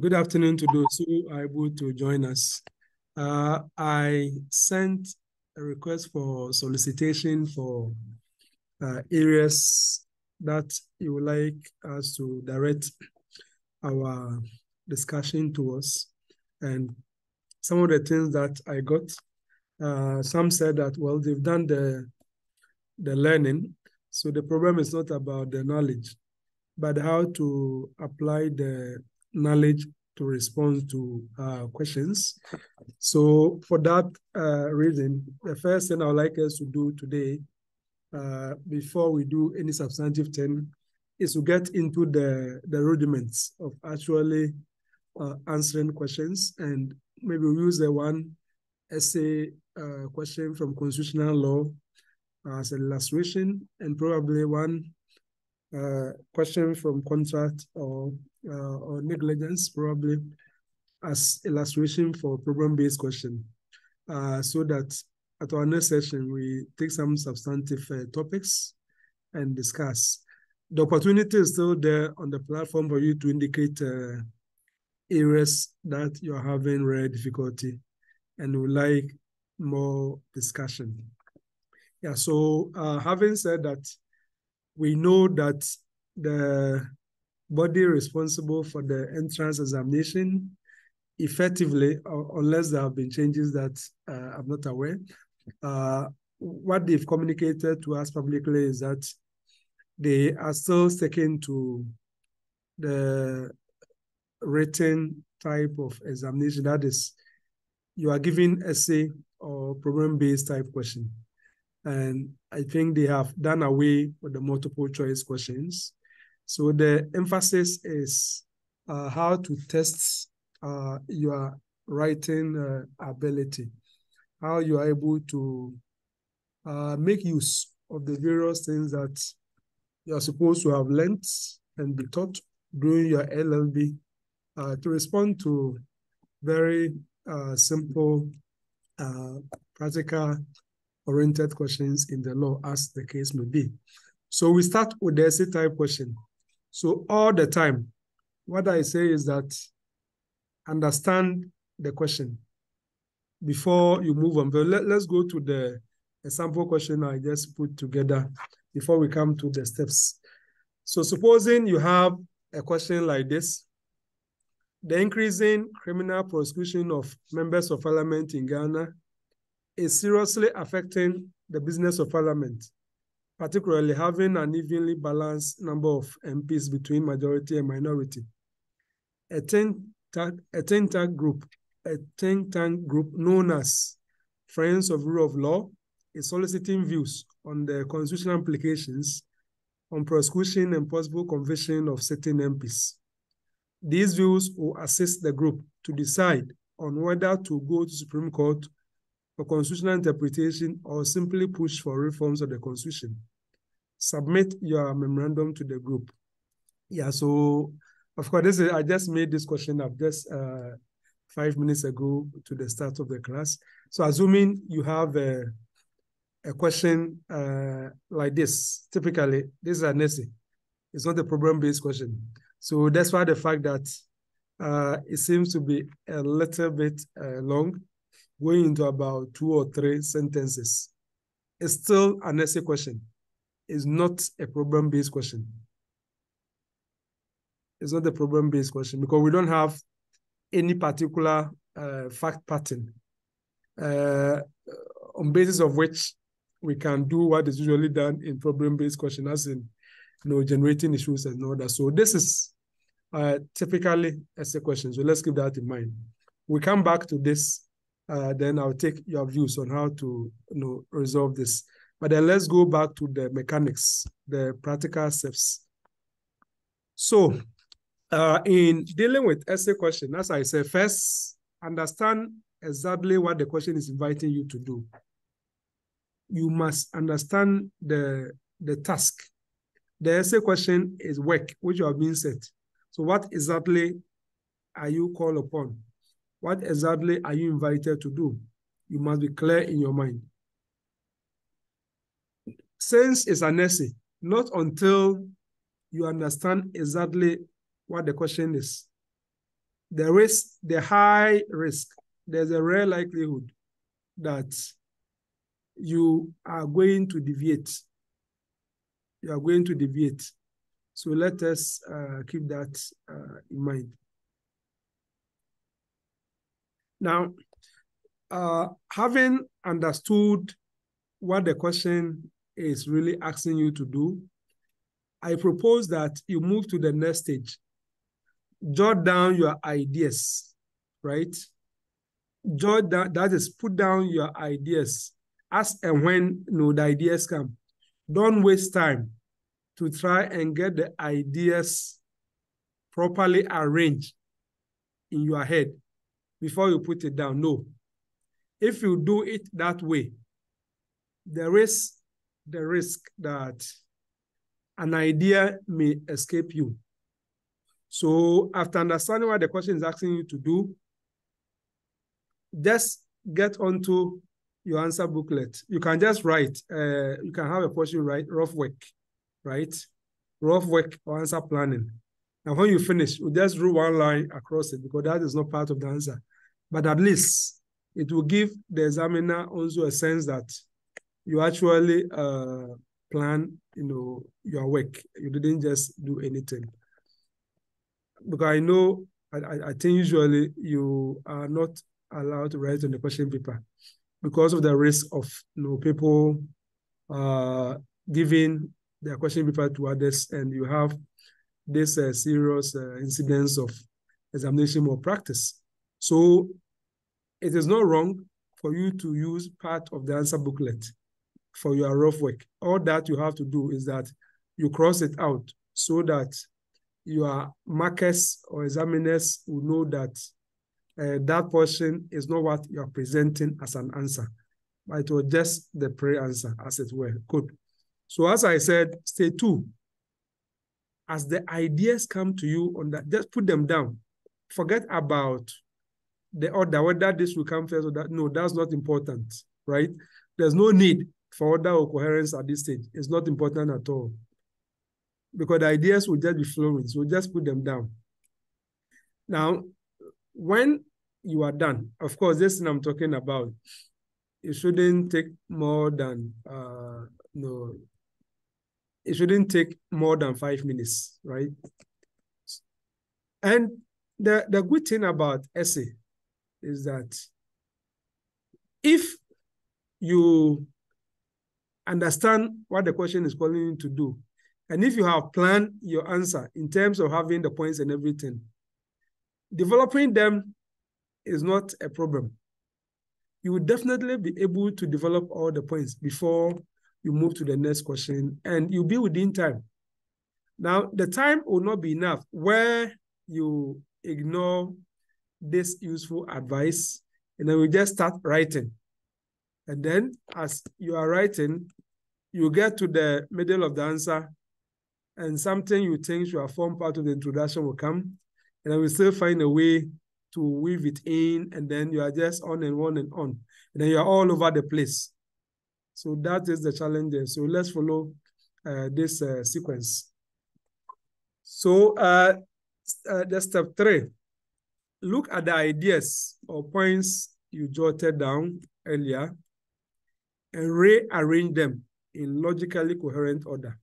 Good afternoon to those who are able to join us. Uh, I sent a request for solicitation for uh, areas that you would like us to direct our discussion towards. And some of the things that I got, uh, some said that, well, they've done the, the learning. So the problem is not about the knowledge, but how to apply the knowledge to respond to uh, questions. So for that uh, reason, the first thing I would like us to do today, uh, before we do any substantive thing, is to get into the, the rudiments of actually uh, answering questions. And maybe we'll use the one essay uh, question from constitutional law as an illustration, and probably one uh, question from contract or uh, or negligence, probably as illustration for problem-based question, uh, so that at our next session we take some substantive uh, topics and discuss. The opportunity is still there on the platform for you to indicate uh, areas that you're having rare difficulty and would like more discussion. Yeah, so uh, having said that, we know that the body responsible for the entrance examination effectively, unless there have been changes that uh, I'm not aware, uh, what they've communicated to us publicly is that they are still sticking to the written type of examination. That is, you are given essay or problem-based type question. And I think they have done away with the multiple choice questions. So the emphasis is uh, how to test uh, your writing uh, ability, how you are able to uh, make use of the various things that you are supposed to have learned and be taught during your LLB uh, to respond to very uh, simple, practical oriented questions in the law as the case may be. So we start with the essay type question. So all the time, what I say is that understand the question before you move on. But let, let's go to the example question I just put together before we come to the steps. So supposing you have a question like this, the increasing criminal prosecution of members of parliament in Ghana is seriously affecting the business of parliament, particularly having an evenly balanced number of MPs between majority and minority. A think tank, a think tank group, a think tank group known as Friends of Rule of Law is soliciting views on the constitutional implications on prosecution and possible conviction of certain MPs. These views will assist the group to decide on whether to go to Supreme Court for constitutional interpretation or simply push for reforms of the constitution. Submit your memorandum to the group. Yeah, so of course, this is, I just made this question up just uh, five minutes ago to the start of the class. So assuming you have a, a question uh, like this, typically, this is an essay. It's not a problem-based question. So that's why the fact that uh, it seems to be a little bit uh, long, going into about two or three sentences. It's still an essay question. It's not a problem-based question. It's not a problem-based question because we don't have any particular uh, fact pattern uh, on basis of which we can do what is usually done in problem-based question, as in you know, generating issues and all that. So this is uh, typically essay question. So let's keep that in mind. We come back to this uh, then I'll take your views on how to you know, resolve this. But then let's go back to the mechanics, the practical steps. So uh, in dealing with essay question, as I said, first understand exactly what the question is inviting you to do. You must understand the, the task. The essay question is work, which you have been set. So what exactly are you called upon? What exactly are you invited to do? You must be clear in your mind. Since it's an essay, not until you understand exactly what the question is, there is the high risk. There's a rare likelihood that you are going to deviate. You are going to deviate. So let us uh, keep that uh, in mind. Now, uh, having understood what the question is really asking you to do, I propose that you move to the next stage. Jot down your ideas, right? Jot down, that is, put down your ideas as and when you know, the ideas come. Don't waste time to try and get the ideas properly arranged in your head before you put it down. No. If you do it that way, there is the risk that an idea may escape you. So after understanding what the question is asking you to do, just get onto your answer booklet. You can just write, uh, you can have a portion write rough work, right? Rough work or answer planning. And when you finish, you just draw one line across it because that is not part of the answer. But at least it will give the examiner also a sense that you actually uh, plan, you know, your work. You didn't just do anything. Because I know, I, I think usually you are not allowed to write on the question paper because of the risk of you know people uh, giving their question paper to others, and you have this uh, serious uh, incidents of examination malpractice. So it is not wrong for you to use part of the answer booklet for your rough work. All that you have to do is that you cross it out so that your markers or examiners will know that uh, that portion is not what you are presenting as an answer, but it was just the pre-answer, as it were. Good. So as I said, stay two. As the ideas come to you on that, just put them down. Forget about the order, whether this will come first or that. No, that's not important, right? There's no need for order or coherence at this stage. It's not important at all. Because the ideas will just be flowing, so just put them down. Now, when you are done, of course, this thing I'm talking about, it shouldn't take more than, uh, no, it shouldn't take more than five minutes, right? And the, the good thing about essay is that if you understand what the question is calling you to do, and if you have planned your answer in terms of having the points and everything, developing them is not a problem. You will definitely be able to develop all the points before you move to the next question, and you'll be within time. Now, the time will not be enough where you ignore this useful advice, and then we just start writing. And then as you are writing, you get to the middle of the answer, and something you think should have formed part of the introduction will come, and then we still find a way to weave it in, and then you are just on and on and on. And then you're all over the place. So that is the challenge. So let's follow uh, this uh, sequence. So uh, uh, the step three, look at the ideas or points you jotted down earlier and rearrange them in logically coherent order.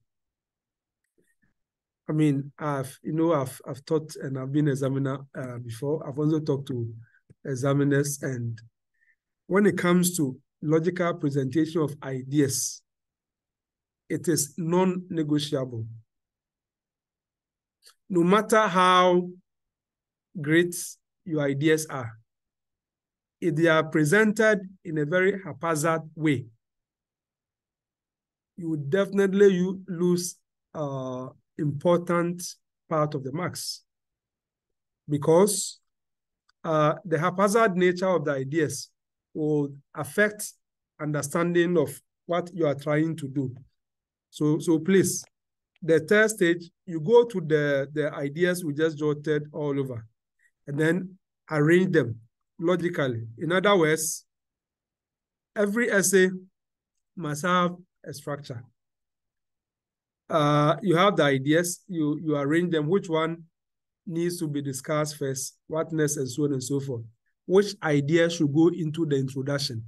I mean, I've you know I've I've taught and I've been examiner uh, before. I've also talked to examiners, and when it comes to logical presentation of ideas, it is non-negotiable. No matter how great your ideas are, if they are presented in a very haphazard way, you would definitely you lose uh, important part of the marks. Because uh, the haphazard nature of the ideas will affect understanding of what you are trying to do. So, so please, the third stage, you go to the, the ideas we just jotted all over and then arrange them logically. In other words, every essay must have a structure uh, you have the ideas, you, you arrange them, which one needs to be discussed first, what next, and so on and so forth. Which idea should go into the introduction?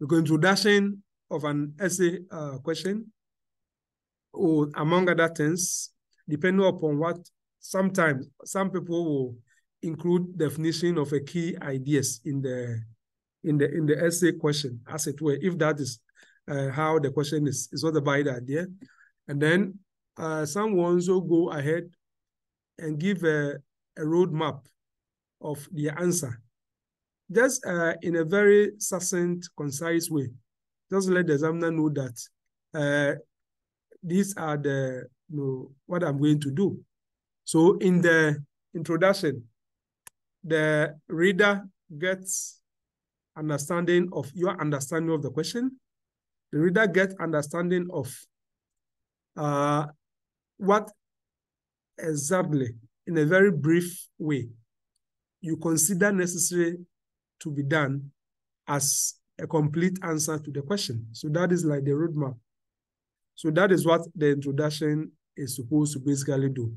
Because introduction of an essay uh, question, or among other things, depending upon what sometimes some people will include definition of a key ideas in the in the in the essay question, as it were, if that is uh, how the question is, is what about the idea. And then uh, some will also go ahead and give a, a roadmap of the answer. Just uh, in a very succinct, concise way. Just let the examiner know that uh, these are the you know, what I'm going to do. So in the introduction, the reader gets understanding of your understanding of the question. The reader gets understanding of uh, what exactly, in a very brief way, you consider necessary to be done as a complete answer to the question. So that is like the roadmap. So that is what the introduction is supposed to basically do.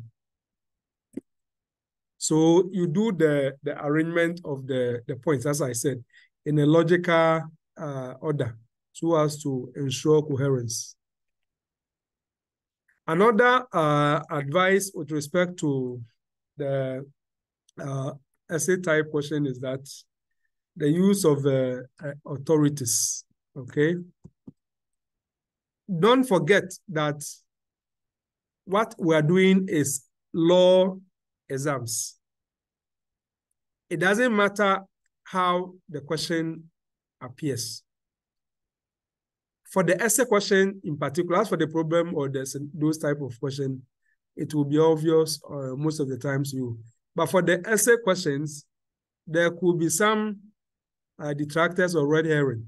So you do the, the arrangement of the, the points, as I said, in a logical uh, order so as to ensure coherence. Another uh, advice with respect to the uh, essay type question is that the use of uh, authorities, okay? Don't forget that what we're doing is law exams. It doesn't matter how the question appears for the essay question in particular, for the problem or the, those type of question, it will be obvious uh, most of the times you. But for the essay questions, there could be some uh, detractors or red herring.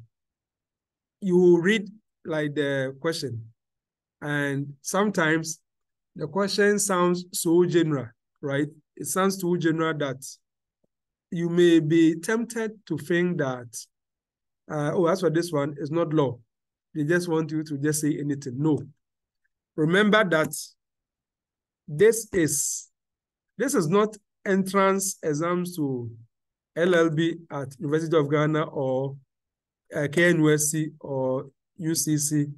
You read like the question, and sometimes the question sounds so general, right? It sounds too general that you may be tempted to think that, uh, oh, as for this one, it's not law. They just want you to just say anything. No. Remember that this is this is not entrance exams to LLB at University of Ghana or uh, KNUST or UCC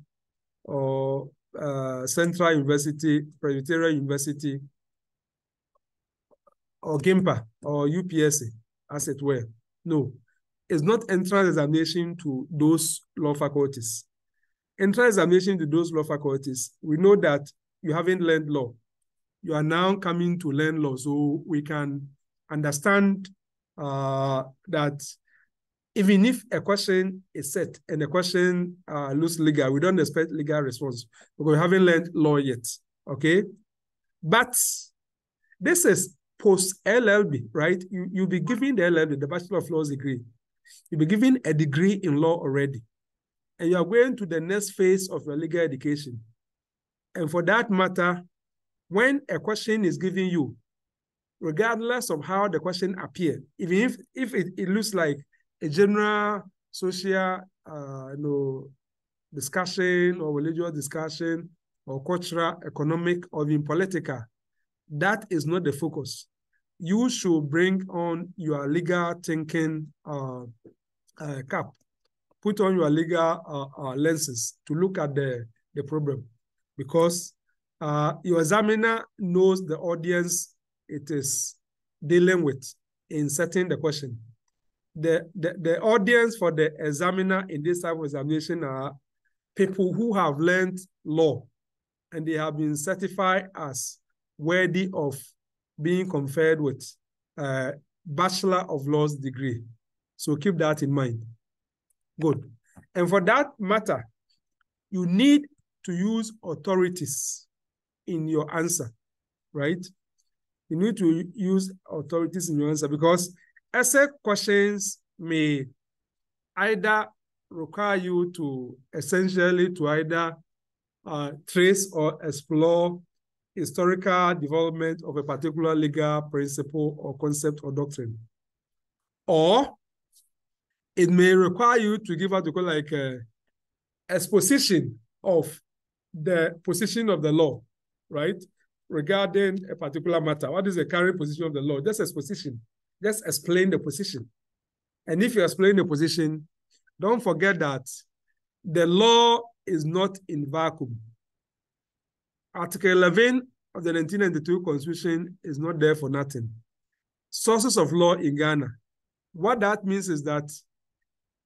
or uh, Central University, Presbyterian University, or GIMPA or UPSA, as it were. No, it's not entrance examination to those law faculties entrance examination to those law faculties, we know that you haven't learned law. You are now coming to learn law. So we can understand uh, that even if a question is set and the question uh, looks legal, we don't expect legal response because we haven't learned law yet, okay? But this is post-LLB, right? You, you'll be given the LLB, the Bachelor of Laws degree. You'll be given a degree in law already and you are going to the next phase of your legal education. And for that matter, when a question is given you, regardless of how the question appears, even if, if it, it looks like a general social uh, you know, discussion or religious discussion or cultural, economic, or even political, that is not the focus. You should bring on your legal thinking uh, uh, cap put on your legal uh, uh, lenses to look at the, the problem because uh, your examiner knows the audience it is dealing with in setting the question. The, the, the audience for the examiner in this type of examination are people who have learned law and they have been certified as worthy of being conferred with a Bachelor of Laws degree. So keep that in mind. Good. And for that matter, you need to use authorities in your answer, right? You need to use authorities in your answer because essay questions may either require you to essentially to either uh, trace or explore historical development of a particular legal principle or concept or doctrine. Or it may require you to give out like a exposition of the position of the law, right? regarding a particular matter. What is the current position of the law? Just exposition. Just explain the position. And if you explain the position, don't forget that the law is not in vacuum. Article 11 of the 1992 Constitution is not there for nothing. Sources of law in Ghana. What that means is that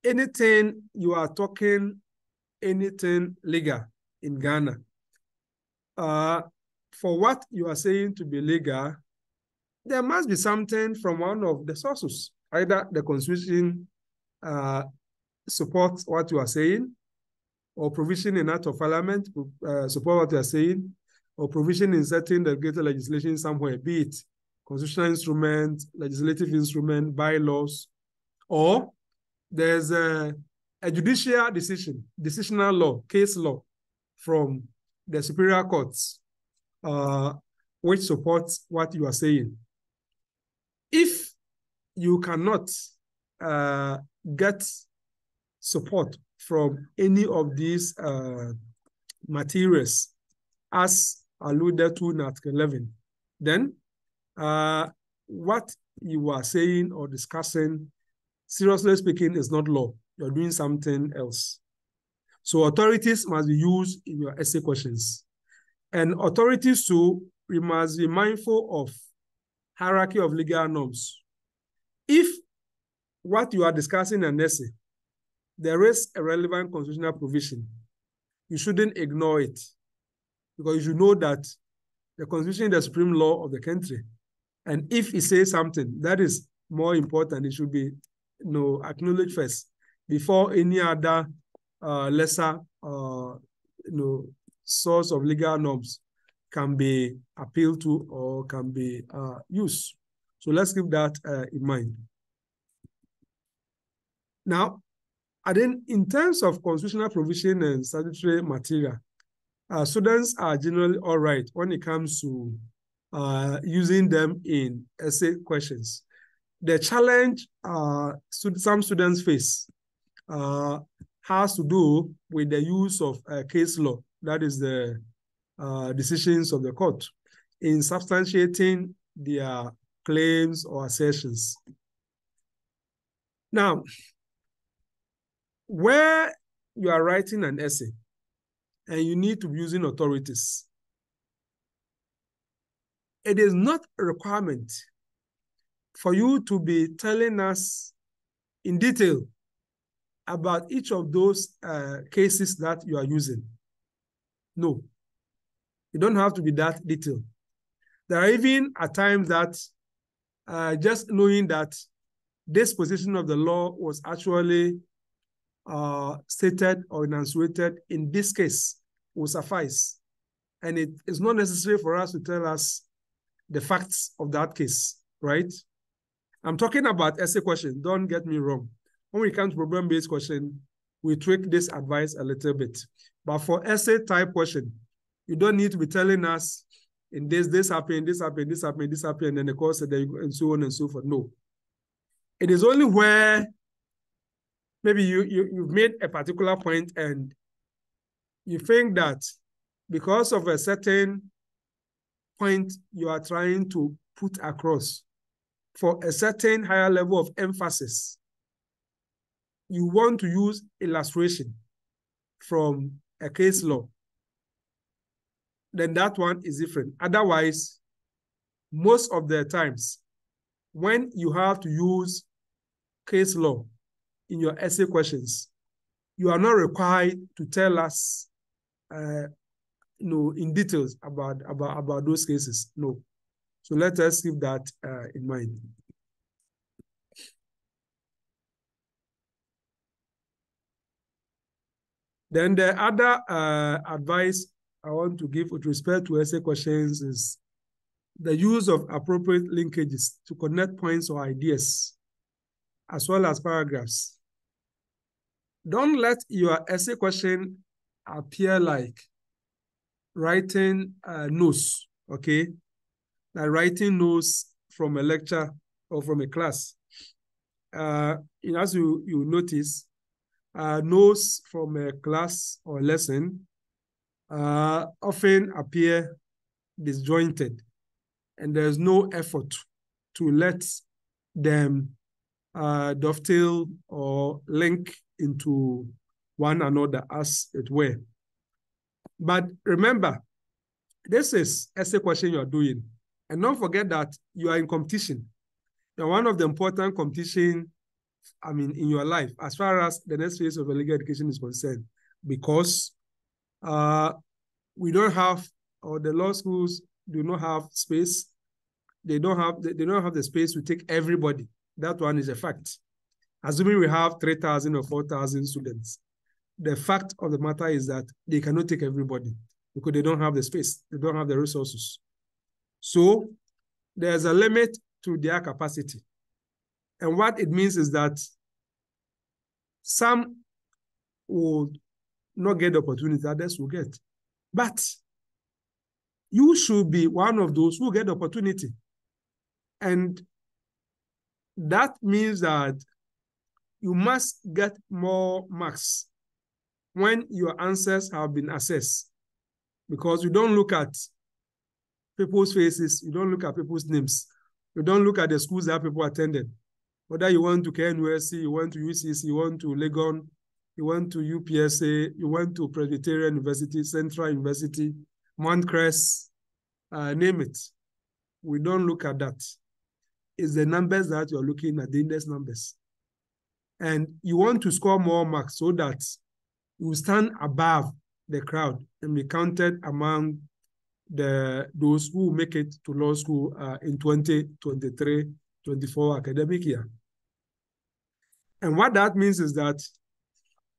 anything you are talking, anything legal in Ghana, uh, for what you are saying to be legal, there must be something from one of the sources. Either the Constitution uh, supports what you are saying, or provision in Act of Parliament uh, what you are saying, or provision in certain delegated legislation somewhere, be it constitutional instrument, legislative instrument, bylaws, or there's a, a judicial decision, decisional law, case law from the superior courts, uh, which supports what you are saying. If you cannot uh, get support from any of these uh, materials as alluded to in Article 11, then uh, what you are saying or discussing, seriously speaking, is not law. You're doing something else. So authorities must be used in your essay questions. And authorities too, we must be mindful of hierarchy of legal norms. If what you are discussing in an essay, there is a relevant constitutional provision, you shouldn't ignore it because you should know that the constitution is the supreme law of the country. And if it says something that is more important, it should be you know, acknowledged first before any other uh, lesser uh, you know, source of legal norms can be appealed to or can be uh, used. So let's keep that uh, in mind. Now, and then in terms of constitutional provision and statutory material, uh, students are generally all right when it comes to uh, using them in essay questions. The challenge uh, some students face uh, has to do with the use of uh, case law, that is the uh, decisions of the court, in substantiating their claims or assertions. Now, where you are writing an essay and you need to be using authorities, it is not a requirement for you to be telling us in detail about each of those uh, cases that you are using. No, you don't have to be that detailed. There are even at times that uh, just knowing that this position of the law was actually uh, stated or enunciated in this case will suffice. And it is not necessary for us to tell us the facts of that case, right? I'm talking about essay question, don't get me wrong. When we come to problem-based question, we tweak this advice a little bit. But for essay type question, you don't need to be telling us in this, this happened, this happened, this happened, this happened, and the course and so on and so forth. No. It is only where maybe you, you you've made a particular point and you think that because of a certain point you are trying to put across for a certain higher level of emphasis, you want to use illustration from a case law, then that one is different. Otherwise, most of the times, when you have to use case law, in your essay questions, you are not required to tell us, uh, you know, in details about, about, about those cases. No. So let us keep that uh, in mind. Then the other uh, advice I want to give with respect to essay questions is the use of appropriate linkages to connect points or ideas, as well as paragraphs don't let your essay question appear like writing uh, notes, okay? Like writing notes from a lecture or from a class. Uh, know, as you, you notice, uh, notes from a class or lesson uh, often appear disjointed and there's no effort to let them uh, dovetail or link into one another as it were. But remember, this is essay question you're doing. And don't forget that you are in competition. You're one of the important competition, I mean, in your life, as far as the next phase of legal education is concerned, because uh, we don't have, or the law schools do not have space. They don't have, they don't have the space to take everybody. That one is a fact. Assuming we have 3,000 or 4,000 students, the fact of the matter is that they cannot take everybody because they don't have the space, they don't have the resources. So there's a limit to their capacity. And what it means is that some will not get the opportunity, others will get. But you should be one of those who get the opportunity. And that means that you must get more marks when your answers have been assessed. Because you don't look at people's faces, you don't look at people's names, you don't look at the schools that people attended. Whether you went to KNUST, you went to UCC, you went to Legon, you went to UPSA, you went to Presbyterian University, Central University, Mountcrest, uh, name it. We don't look at that. It's the numbers that you're looking at, the index numbers. And you want to score more marks so that you stand above the crowd and be counted among the those who make it to law school uh, in 2023 24 academic year. And what that means is that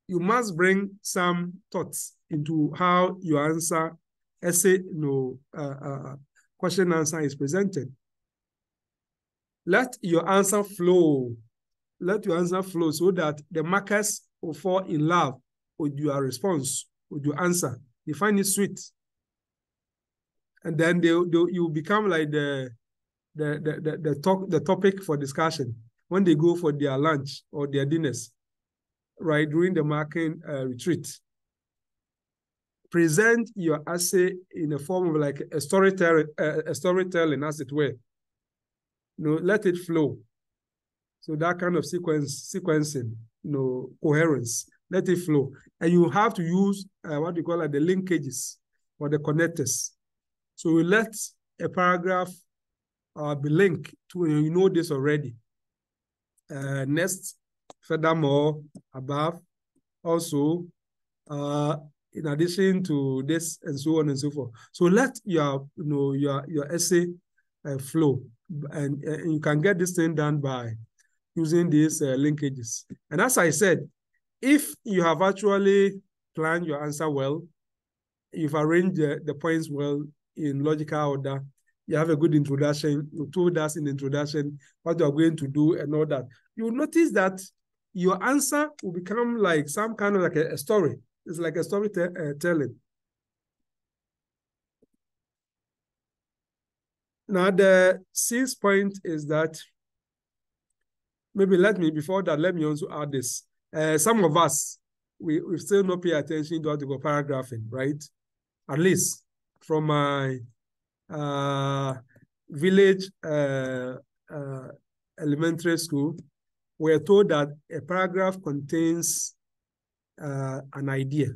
you must bring some thoughts into how you answer essay, you know, uh, uh, question answer is presented. Let your answer flow. Let your answer flow so that the markers will fall in love with your response, with your answer. They find it sweet. And then they, they you become like the the, the, the, the talk the topic for discussion when they go for their lunch or their dinners, right, during the marking uh, retreat present your essay in a form of like a storytelling, uh, a storytelling as it were. You know, let it flow. So that kind of sequence, sequencing, you know, coherence, let it flow. And you have to use uh, what you call like the linkages or the connectors. So we let a paragraph uh, be linked to, you know this already. Uh, next, furthermore, above, also, uh, in addition to this and so on and so forth. So let your you know your your essay uh, flow, and, uh, you can get this thing done by using these uh, linkages. And as I said, if you have actually planned your answer well, you've arranged the, the points well in logical order, you have a good introduction, you told us in introduction what you're going to do and all that, you will notice that your answer will become like some kind of like a, a story it's like a storytelling. Uh, now, the sixth point is that maybe let me, before that, let me also add this. Uh, some of us, we, we still not pay attention to how to go paragraphing, right? At least from my uh, village uh, uh, elementary school, we're told that a paragraph contains uh, an idea.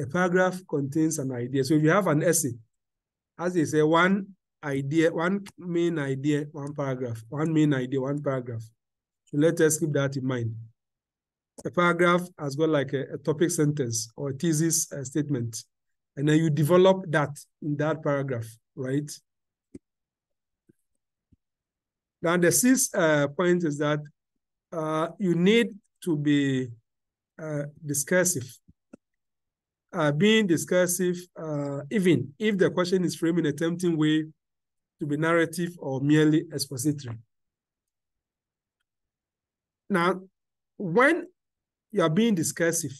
A paragraph contains an idea. So if you have an essay, as they say, one idea, one main idea, one paragraph, one main idea, one paragraph. So let us keep that in mind. A paragraph has got like a, a topic sentence or a thesis uh, statement. And then you develop that in that paragraph, right? Now the sixth uh, point is that uh, you need to be uh, discursive. Uh, being discursive, uh, even if the question is framed in a tempting way to be narrative or merely expository. Now, when you are being discursive,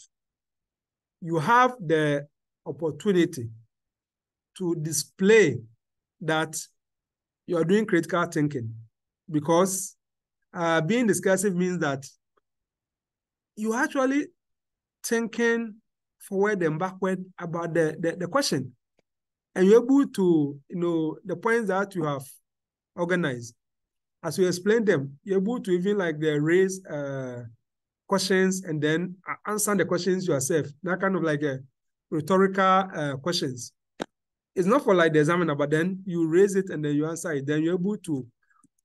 you have the opportunity to display that you are doing critical thinking because uh, being discursive means that you actually thinking forward and backward about the, the, the question. and you're able to, you know, the points that you have organized, as you explain them, you're able to even like the raise uh, questions and then answer the questions yourself. That kind of like a rhetorical uh, questions. It's not for like the examiner, but then you raise it and then you answer it. Then you're able to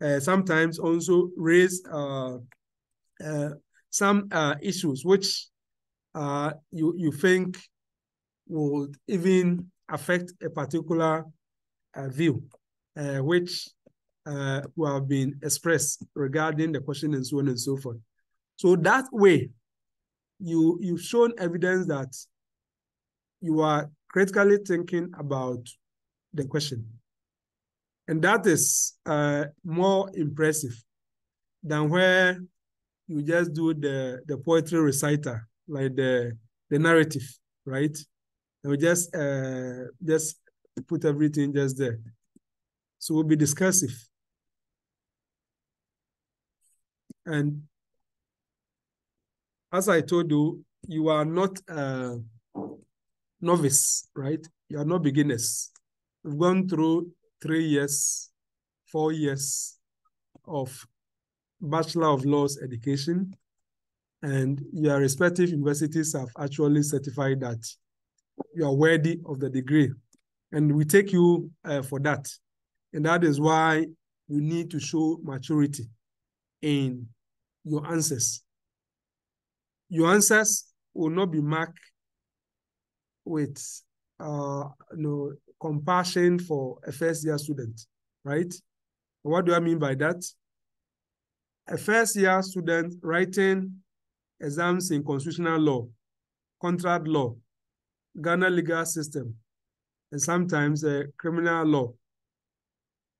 uh, sometimes also raise uh, uh, some uh, issues which uh, you, you think would even affect a particular view, which will have been expressed regarding the question and so on and so forth. So that way, you, you've shown evidence that you are critically thinking about the question. And that is uh, more impressive than where you just do the, the poetry reciter, like the, the narrative, right? And we just uh, just put everything just there. So we'll be discursive. And as I told you, you are not novice, right? You are not beginners. We've gone through three years, four years of Bachelor of Laws education, and your respective universities have actually certified that you are worthy of the degree. And we take you uh, for that. And that is why you need to show maturity in your answers. Your answers will not be marked with uh, know, compassion for a first year student, right? What do I mean by that? A first year student writing exams in constitutional law, contract law, Ghana legal system, and sometimes uh, criminal law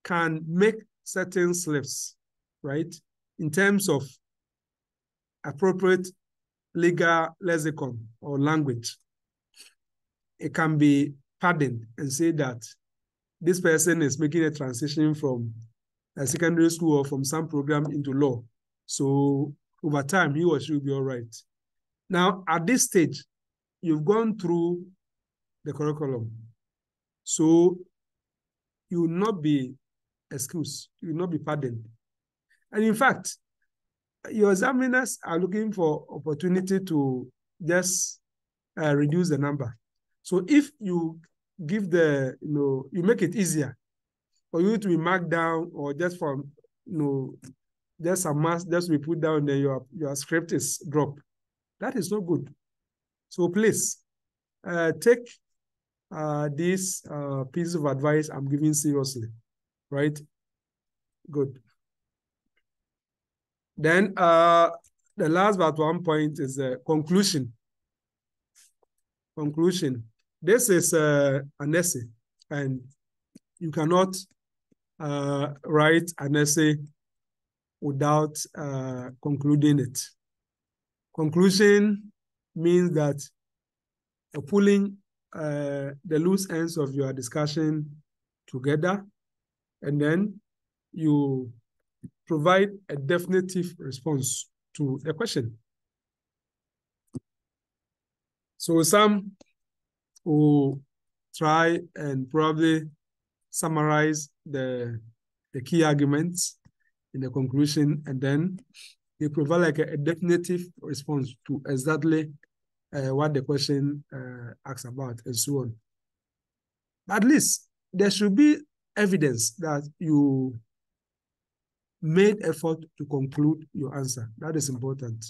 can make certain slips, right? In terms of appropriate legal lexicon or language. It can be pardoned and say that this person is making a transition from a secondary school or from some program into law. So over time, he or she will be all right. Now, at this stage, you've gone through the curriculum. So you will not be excused, you will not be pardoned. And in fact, your examiners are looking for opportunity to just uh, reduce the number. So if you give the, you know, you make it easier for you to be marked down or just for, you know, just a mass just be put down, then your, your script is dropped. That is not good. So please uh, take uh, this uh, piece of advice I'm giving seriously, right? Good. Then uh, the last but one point is the conclusion. Conclusion. This is uh, an essay, and you cannot uh, write an essay without uh, concluding it. Conclusion means that you're pulling uh, the loose ends of your discussion together, and then you provide a definitive response to the question. So some will try and probably summarize the, the key arguments in the conclusion, and then they provide like a, a definitive response to exactly uh, what the question uh, asks about and so on. At least there should be evidence that you made effort to conclude your answer. That is important.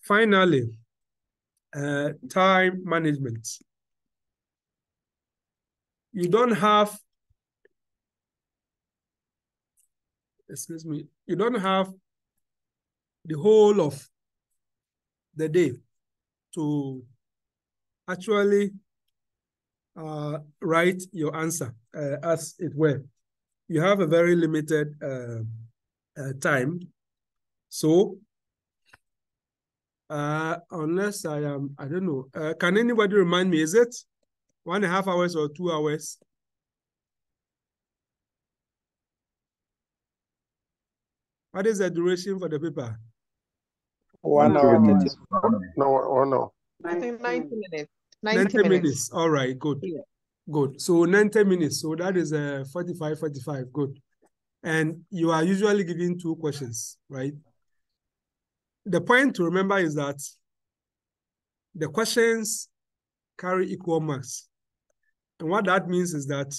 Finally, uh, time management. You don't have, excuse me, you don't have the whole of the day to actually uh, write your answer uh, as it were you have a very limited uh, uh, time. So, uh, unless I am, I don't know, uh, can anybody remind me, is it one and a half hours or two hours? What is the duration for the paper? One hour, No, oh no. I think 90 minutes. 90, 90 minutes. minutes. All right, good. Yeah. Good. So 90 minutes. So that is a uh, 45, 45. Good. And you are usually given two questions, right? The point to remember is that the questions carry equal marks. And what that means is that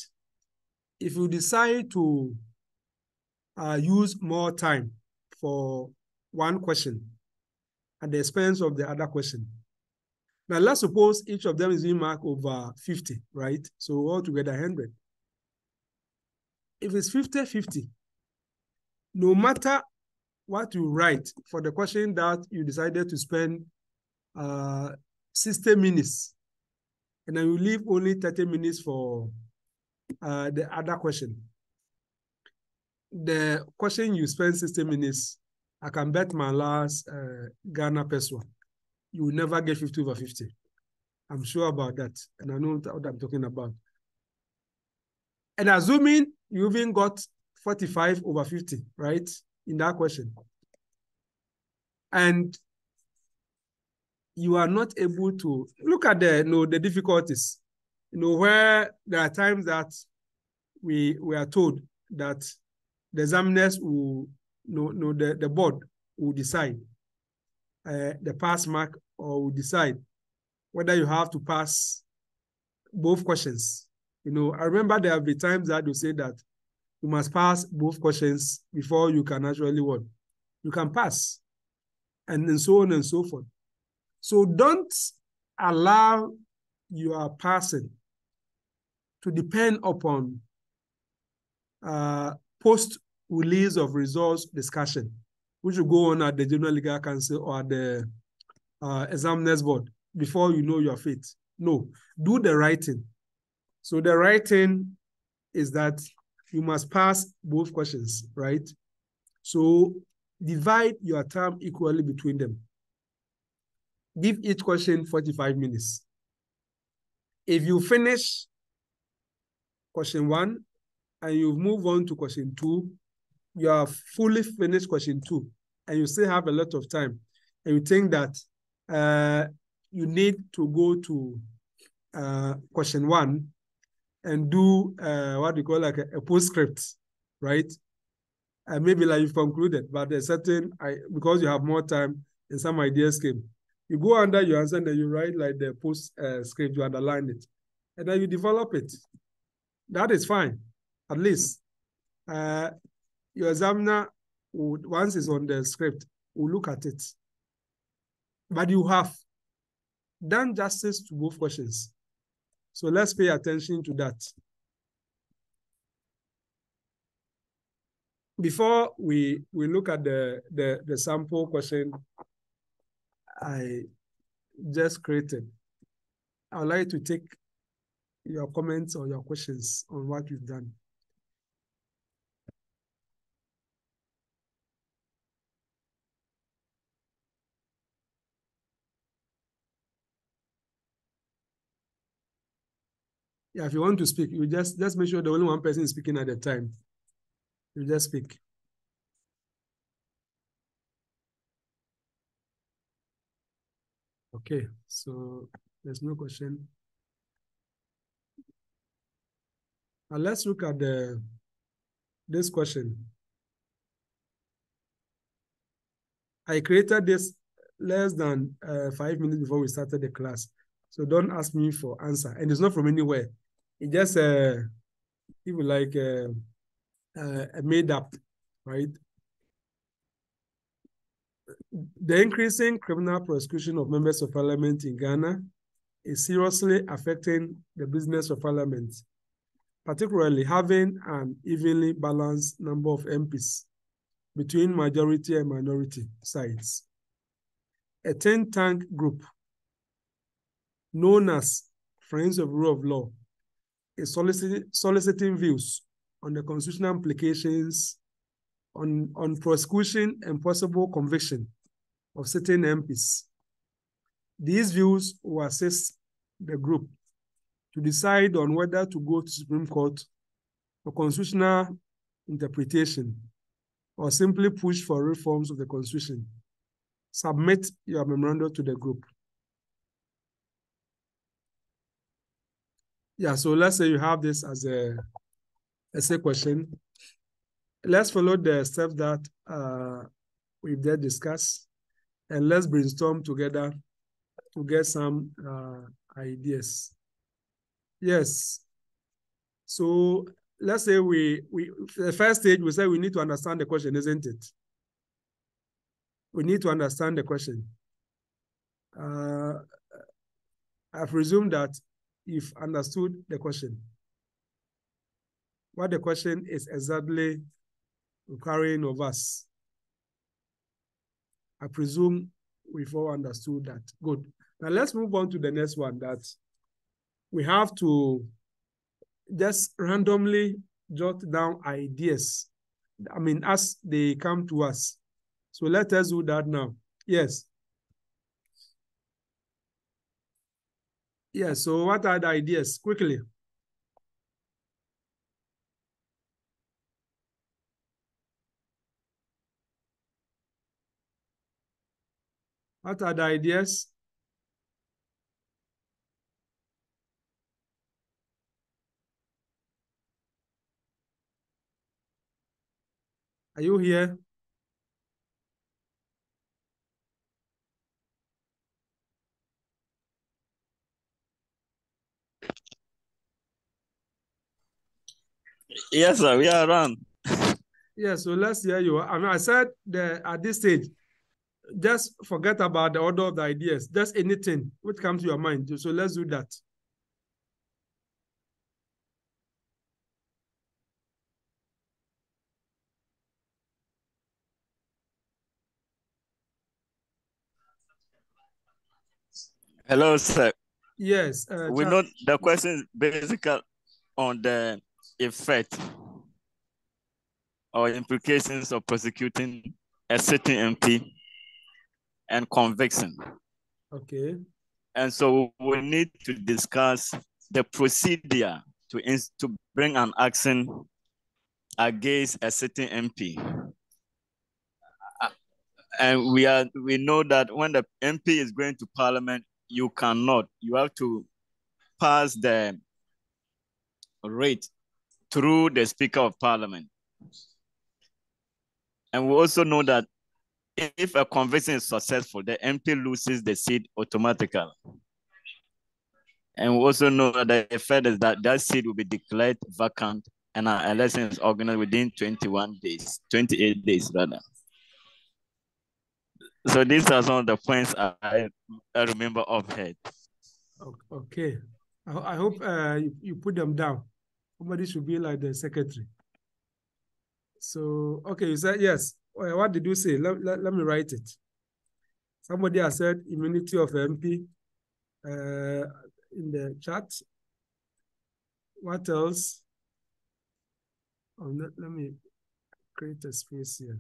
if you decide to uh, use more time for one question at the expense of the other question, now let's suppose each of them is being marked over 50, right? So altogether 100. If it's 50-50, no matter what you write for the question that you decided to spend uh, 60 minutes, and then you leave only 30 minutes for uh, the other question. The question you spend 60 minutes, I can bet my last uh, Ghana peso you will never get 50 over 50. I'm sure about that. And I know what I'm talking about. And assuming you even got 45 over 50, right? In that question. And you are not able to look at the you know, the difficulties. You know, where there are times that we we are told that the examiners will you know, know the, the board will decide uh, the pass mark or will decide whether you have to pass both questions. You know, I remember there have been times that you say that you must pass both questions before you can actually what? You can pass. And, and so on and so forth. So don't allow your passing to depend upon uh, post-release of results discussion which will go on at the General Legal Council or the uh, examiners board before you know your fate. No, do the writing. So the writing is that you must pass both questions, right? So divide your time equally between them. Give each question 45 minutes. If you finish question one and you move on to question two, you have fully finished question two and you still have a lot of time and you think that uh, you need to go to uh, question one and do uh, what you call like a, a postscript, right? And maybe like you've concluded, but a certain, I, because you have more time and some ideas came, you go under your answer and you write like the postscript, you underline it, and then you develop it. That is fine, at least. Uh, your examiner, would, once it's on the script, will look at it. But you have done justice to both questions. So let's pay attention to that. Before we, we look at the, the, the sample question I just created, I would like to take your comments or your questions on what you've done. Yeah, if you want to speak, you just just make sure the only one person is speaking at the time. You just speak. Okay, so there's no question. Now let's look at the this question. I created this less than uh, five minutes before we started the class. So don't ask me for answer. And it's not from anywhere. It just uh, people like uh, uh, made up, right? The increasing criminal prosecution of members of parliament in Ghana is seriously affecting the business of parliament, particularly having an evenly balanced number of MPs between majority and minority sides. A think tank group known as Friends of Rule of Law is soliciting, soliciting views on the constitutional implications on, on prosecution and possible conviction of sitting MPs. These views will assist the group to decide on whether to go to Supreme Court for constitutional interpretation or simply push for reforms of the Constitution. Submit your memorandum to the group. Yeah, so let's say you have this as a essay question. Let's follow the steps that uh, we've just discussed and let's brainstorm together to get some uh, ideas. Yes. So let's say we, we, the first stage, we say we need to understand the question, isn't it? We need to understand the question. Uh, I presume that you've understood the question. What the question is exactly requiring of us. I presume we've all understood that. Good. Now let's move on to the next one that we have to just randomly jot down ideas. I mean, as they come to us. So let us do that now. Yes. Yes, so what are the ideas? Quickly. What are the ideas? Are you here? Yes, sir. We are around. Yeah, so let's hear you. I mean, I said that at this stage, just forget about the order of the ideas. Just anything which comes to your mind. So let's do that. Hello, sir. Yes. Uh, we know the question is basically on the effect or implications of prosecuting a sitting MP and conviction. Okay. And so we need to discuss the procedure to, to bring an action against a sitting MP. And we are we know that when the MP is going to parliament, you cannot. You have to pass the rate through the Speaker of Parliament. And we also know that if a conviction is successful, the MP loses the seat automatically. And we also know that the effect is that that seat will be declared vacant and an election is organized within 21 days, 28 days rather. So these are some of the points I, I remember offhand. Okay. I, I hope uh, you, you put them down. Somebody should be like the secretary. So, okay, you said yes. What did you say? Let, let, let me write it. Somebody has said immunity of MP uh, in the chat. What else? Oh, let, let me create a space here.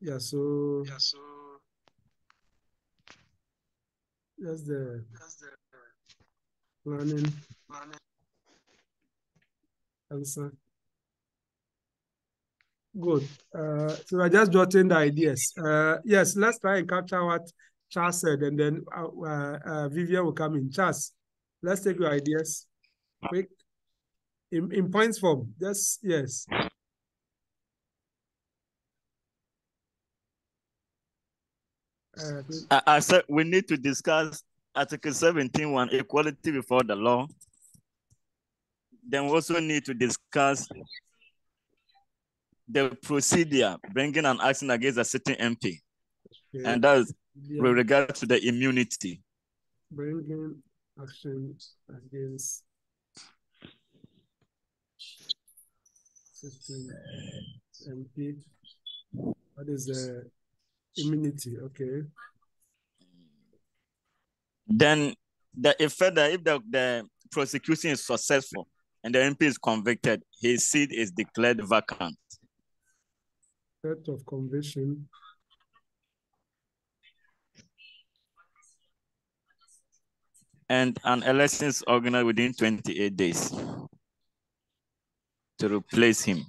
Yeah, so yeah, so that's the that's the planning planning. answer. Good. Uh, so I just jotting the ideas. Uh, yes, let's try and capture what Charles said, and then uh, uh, Vivian will come in. Charles, let's take your ideas. Quick. In, in points form. Just, yes. Uh, I, I said we need to discuss Article 17 1, equality before the law. Then we also need to discuss the procedure bringing an action against a sitting MP. Okay. And that's yeah. with regard to the immunity. Bringing action against sitting MP. What is the immunity? Okay. Then the effect that if the, the prosecution is successful and the MP is convicted, his seat is declared vacant. Effect of conviction. And an election is organized within 28 days to replace him.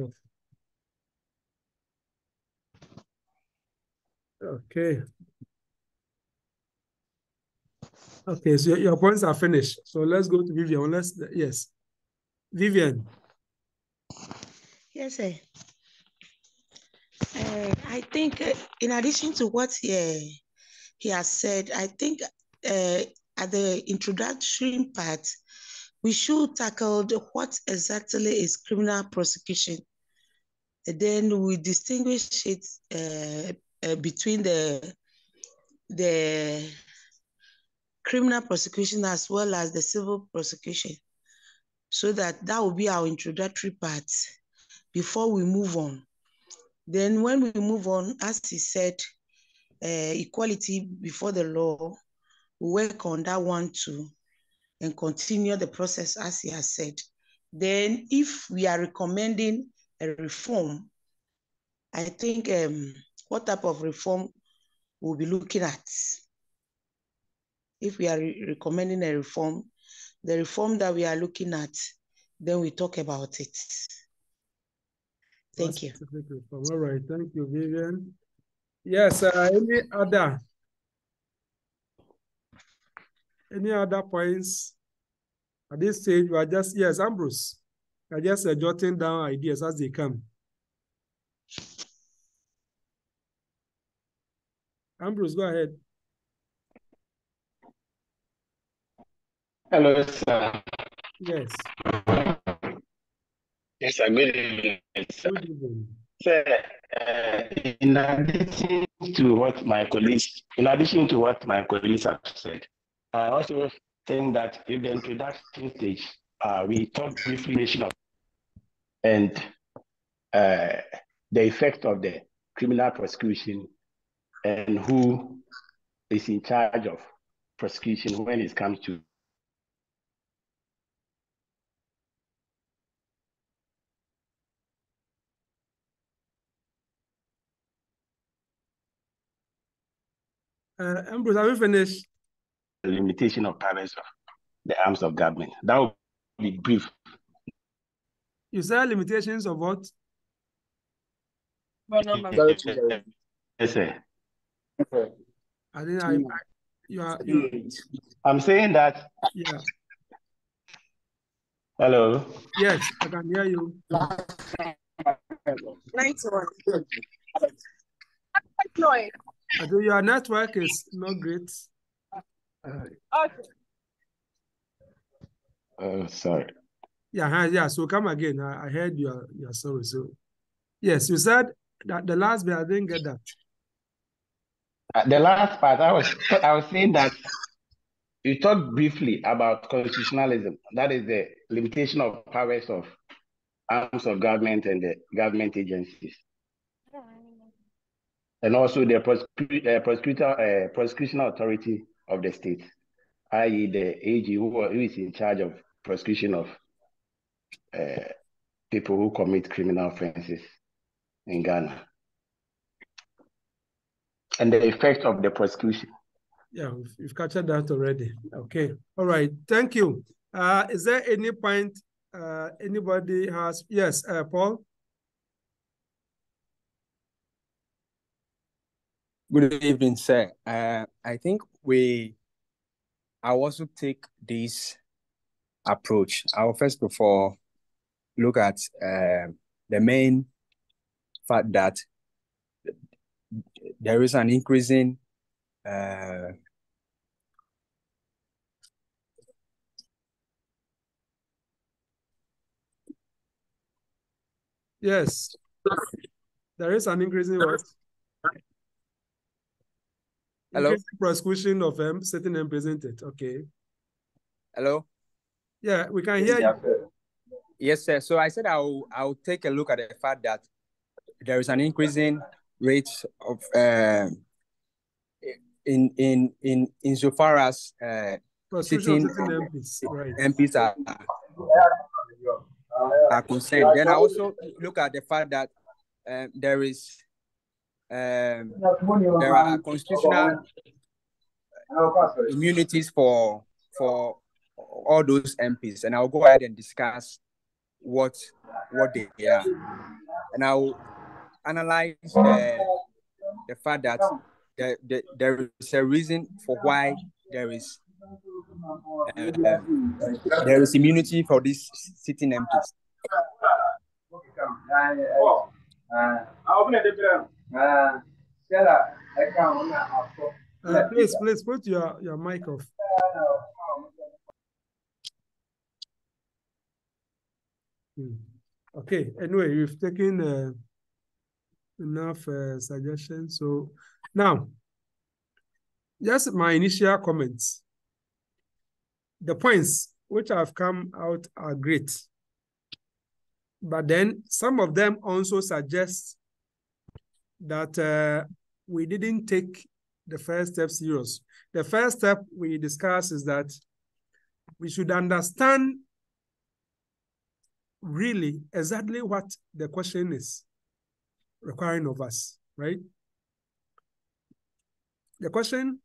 Of. Okay. Okay, so your points are finished. So let's go to Vivian. Unless yes, Vivian. Yes, sir. Uh, I think uh, in addition to what he, uh, he has said, I think uh, at the introduction part, we should tackle what exactly is criminal prosecution. And then we distinguish it uh, uh, between the the criminal prosecution as well as the civil prosecution. So that that will be our introductory part before we move on. Then when we move on, as he said, uh, equality before the law, we work on that one too and continue the process as he has said. Then if we are recommending a reform, I think um, what type of reform we'll be looking at. If we are re recommending a reform, the reform that we are looking at, then we talk about it. Thank you. Reform. All right, thank you, Vivian. Yes, uh, any other? Any other points? At this stage, we are just, yes, Ambrose. I just uh, jotting down ideas as they come. Ambrose, go ahead. Hello, sir. Yes. Yes, sir. Good evening, sir. Good evening. Sir, uh, in addition to what my colleagues, in addition to what my colleagues have said, I also think that in the introduction stage, uh, we talked briefly and uh, the effect of the criminal prosecution and who is in charge of prosecution when it comes to Uh, Ambrose, have you finished? The limitation of powers of uh, the arms of government. That will be brief. You said limitations of what? Yes, sir. I think I, I you are, you are, I'm saying that. yeah. Hello. Yes, I can hear you. I think your network is not great. Uh, sorry. Yeah, yeah. So come again. I, I heard you are you are sorry. So yes, you said that the last bit I didn't get that. Uh, the last part, I was I was saying that you talked briefly about constitutionalism. That is the limitation of powers of arms of government and the government agencies. And also the prosecu uh, prosecutor, uh, prosecution authority of the state, i.e. the AG who, who is in charge of prosecution of uh, people who commit criminal offenses in Ghana. And the effect of the prosecution. Yeah, we've, captured that already. Okay. All right. Thank you. Uh, is there any point uh, anybody has? Yes, uh, Paul. Good evening, sir. Uh, I think we, I also take this approach. I will first of all look at uh, the main fact that there is an increasing uh, Yes. There is an increasing what? Hello? Prosecution of um, certain represented. Okay. hello. Yeah, we can hear you. Yes, sir. So I said I'll I'll take a look at the fact that there is an increasing rate of uh, in in in insofar as uh, Prosecution sitting MPs. Right. MPs are are concerned. Then I also look at the fact that um, there is um, there are constitutional immunities for for all those MPs, and I'll go ahead and discuss what what they are, and I'll analyze the the fact that there, there, there is a reason for why there is uh, there is immunity for these sitting MPs. Uh, Stella, I can't uh, please, please put your, your mic off. Hmm. Okay, anyway, you've taken uh, enough uh, suggestions. So now, just my initial comments. The points which have come out are great. But then some of them also suggest that uh, we didn't take the first step serious. The first step we discuss is that we should understand really exactly what the question is requiring of us, right? The question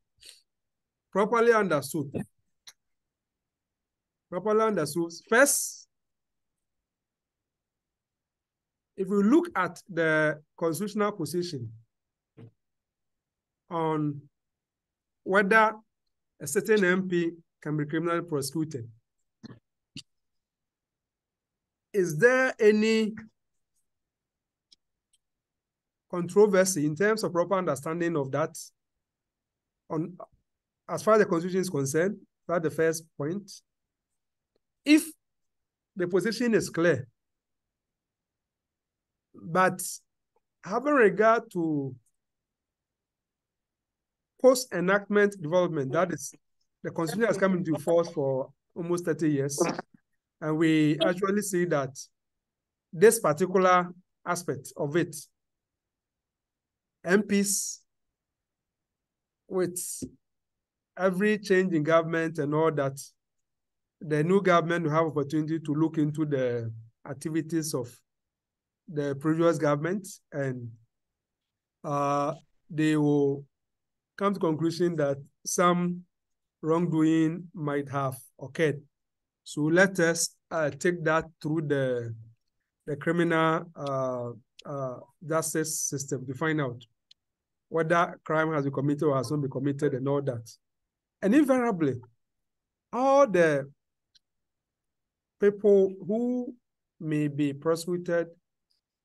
properly understood. Properly understood. First, if we look at the constitutional position on whether a sitting MP can be criminally prosecuted, is there any controversy in terms of proper understanding of that on as far as the constitution is concerned? That's the first point. If the position is clear but having regard to post enactment development that is the constitution has come into force for almost 30 years and we actually see that this particular aspect of it MPs with every change in government and all that, the new government will have opportunity to look into the activities of the previous government and uh, they will come to conclusion that some wrongdoing might have occurred. So let us uh, take that through the the criminal uh, uh, justice system to find out whether crime has been committed or has not been committed and all that. And invariably, all the people who may be prosecuted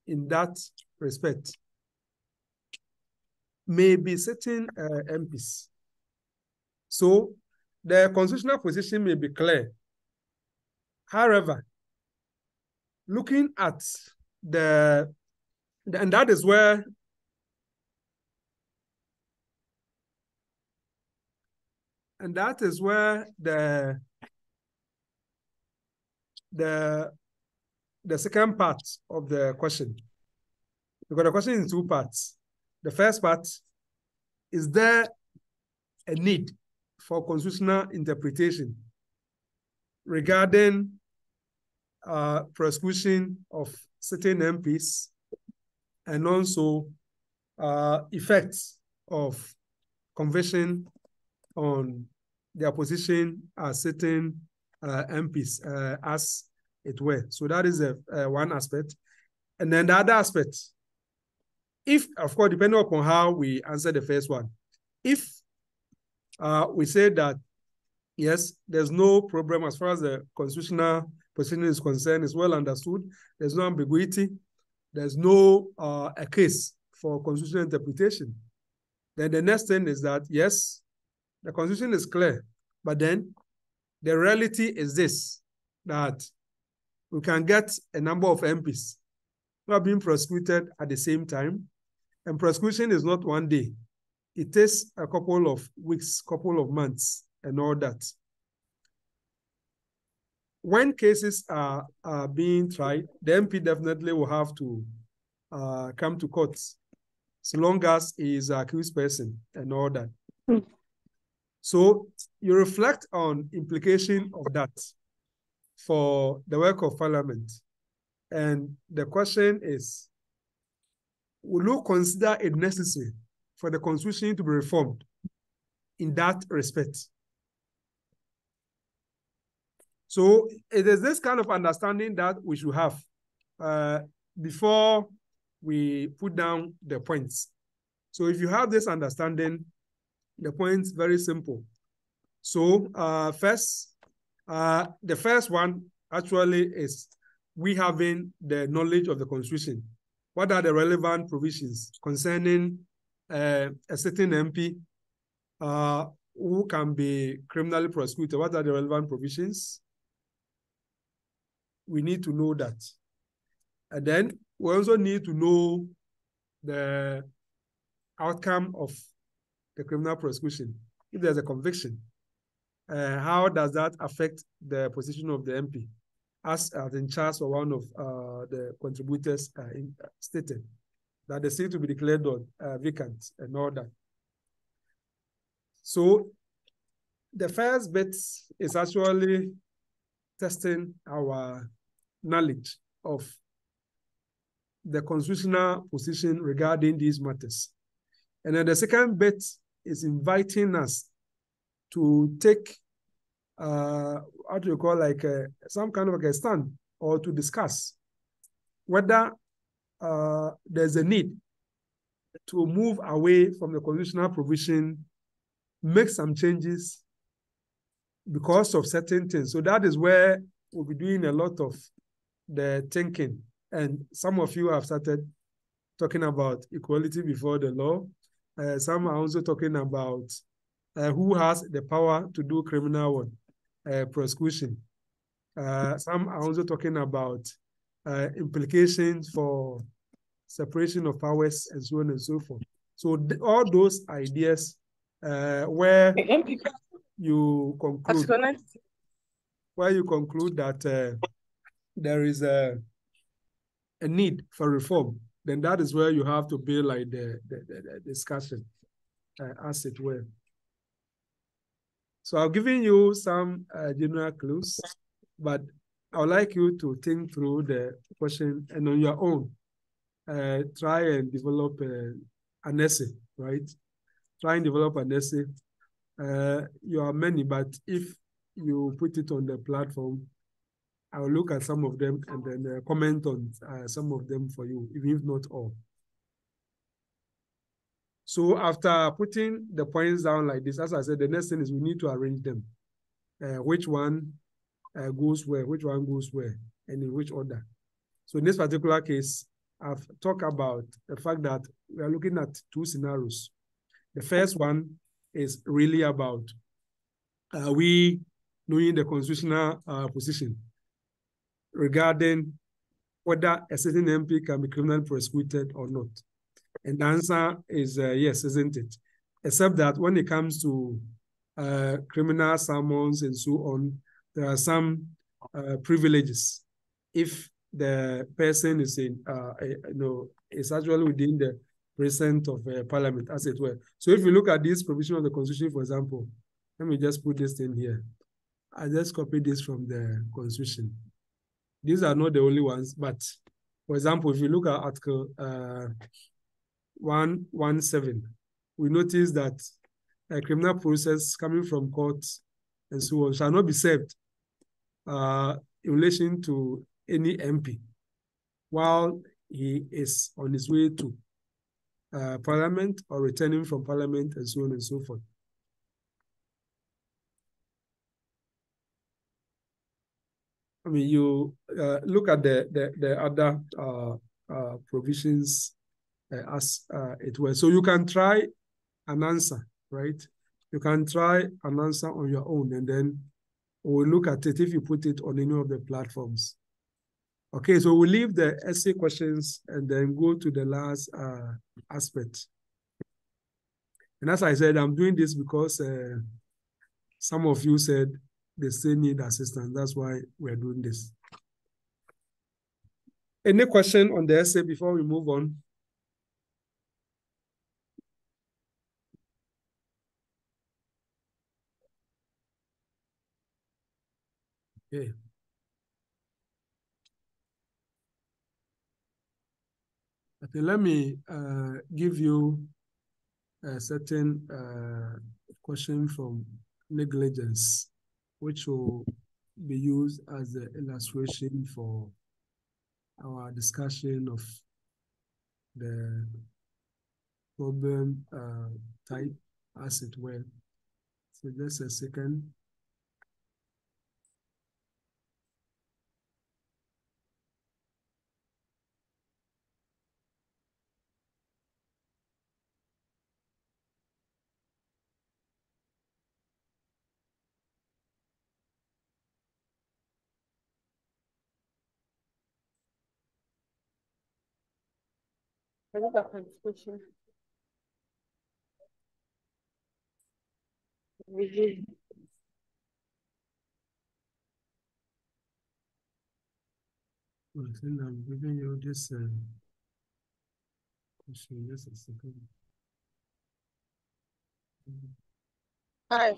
in that respect may be certain uh, MPs. So the constitutional position may be clear. However, looking at the, and that is where and that is where the the the second part of the question. Because the question is two parts. The first part is there a need for constitutional interpretation regarding uh, prosecution of sitting MPs and also uh, effects of conviction on their position as certain uh, MPs uh, as it were. So that is a, a, one aspect. And then the other aspect, if, of course, depending upon how we answer the first one, if uh, we say that, yes, there's no problem as far as the constitutional position is concerned, it's well understood, there's no ambiguity, there's no uh, a case for constitutional interpretation. Then the next thing is that, yes, the constitution is clear, but then the reality is this, that we can get a number of MPs who are being prosecuted at the same time, and prosecution is not one day. It takes a couple of weeks, couple of months, and all that. When cases are, are being tried, the MP definitely will have to uh, come to court, so long as he is an accused person and all that. Mm. So you reflect on implication of that for the work of parliament. And the question is, will you consider it necessary for the constitution to be reformed in that respect? So it is this kind of understanding that we should have uh, before we put down the points. So if you have this understanding, the point's very simple. So uh, first, uh, the first one actually is we having the knowledge of the constitution. What are the relevant provisions concerning uh, a sitting MP uh, who can be criminally prosecuted? What are the relevant provisions? We need to know that. And then we also need to know the outcome of the criminal prosecution. If there's a conviction, uh, how does that affect the position of the MP? As, as in charge or one of uh, the contributors uh, in, uh, stated that they seem to be declared on uh, vacant and all that. So the first bit is actually testing our knowledge of the constitutional position regarding these matters. And then the second bit is inviting us to take, uh, what do you call like a, some kind of like a stand or to discuss whether uh, there's a need to move away from the constitutional provision, make some changes because of certain things. So that is where we'll be doing a lot of the thinking. And some of you have started talking about equality before the law. Uh, some are also talking about uh, who has the power to do criminal uh, prosecution. Uh, some are also talking about uh, implications for separation of powers and so on and so forth. So th all those ideas uh, where you conclude, where you conclude that there is a, a need for reform, then that is where you have to build like the, the, the, the discussion, uh, as it were. So I've given you some uh, general clues, but I would like you to think through the question and on your own, uh, try and develop uh, an essay, right? Try and develop an essay. Uh, you are many, but if you put it on the platform, I will look at some of them and then uh, comment on uh, some of them for you, even if not all. So after putting the points down like this, as I said, the next thing is we need to arrange them. Uh, which one uh, goes where, which one goes where, and in which order. So in this particular case, I've talked about the fact that we are looking at two scenarios. The first one is really about uh, we knowing the constitutional uh, position regarding whether a sitting MP can be criminally prosecuted or not. And the answer is uh, yes, isn't it? Except that when it comes to uh, criminal summons and so on, there are some uh, privileges. If the person is in, uh, you know, is actually within the present of uh, parliament, as it were. So if you look at this provision of the constitution, for example, let me just put this in here. I just copied this from the constitution. These are not the only ones, but for example, if you look at Article uh, 117, we notice that a criminal process coming from court and so on shall not be served uh, in relation to any MP while he is on his way to uh, parliament or returning from parliament and so on and so forth. I mean, you uh, look at the the, the other uh, uh, provisions as uh, it were. So you can try an answer, right? You can try an answer on your own, and then we'll look at it if you put it on any of the platforms. Okay, so we'll leave the essay questions and then go to the last uh, aspect. And as I said, I'm doing this because some of you said they still need assistance. That's why we're doing this. Any question on the essay before we move on? Okay. Okay, let me uh, give you a certain uh, question from negligence which will be used as the illustration for our discussion of the problem uh, type as it were. So just a second. I think I'm giving you this uh, question. Just a second. Hi.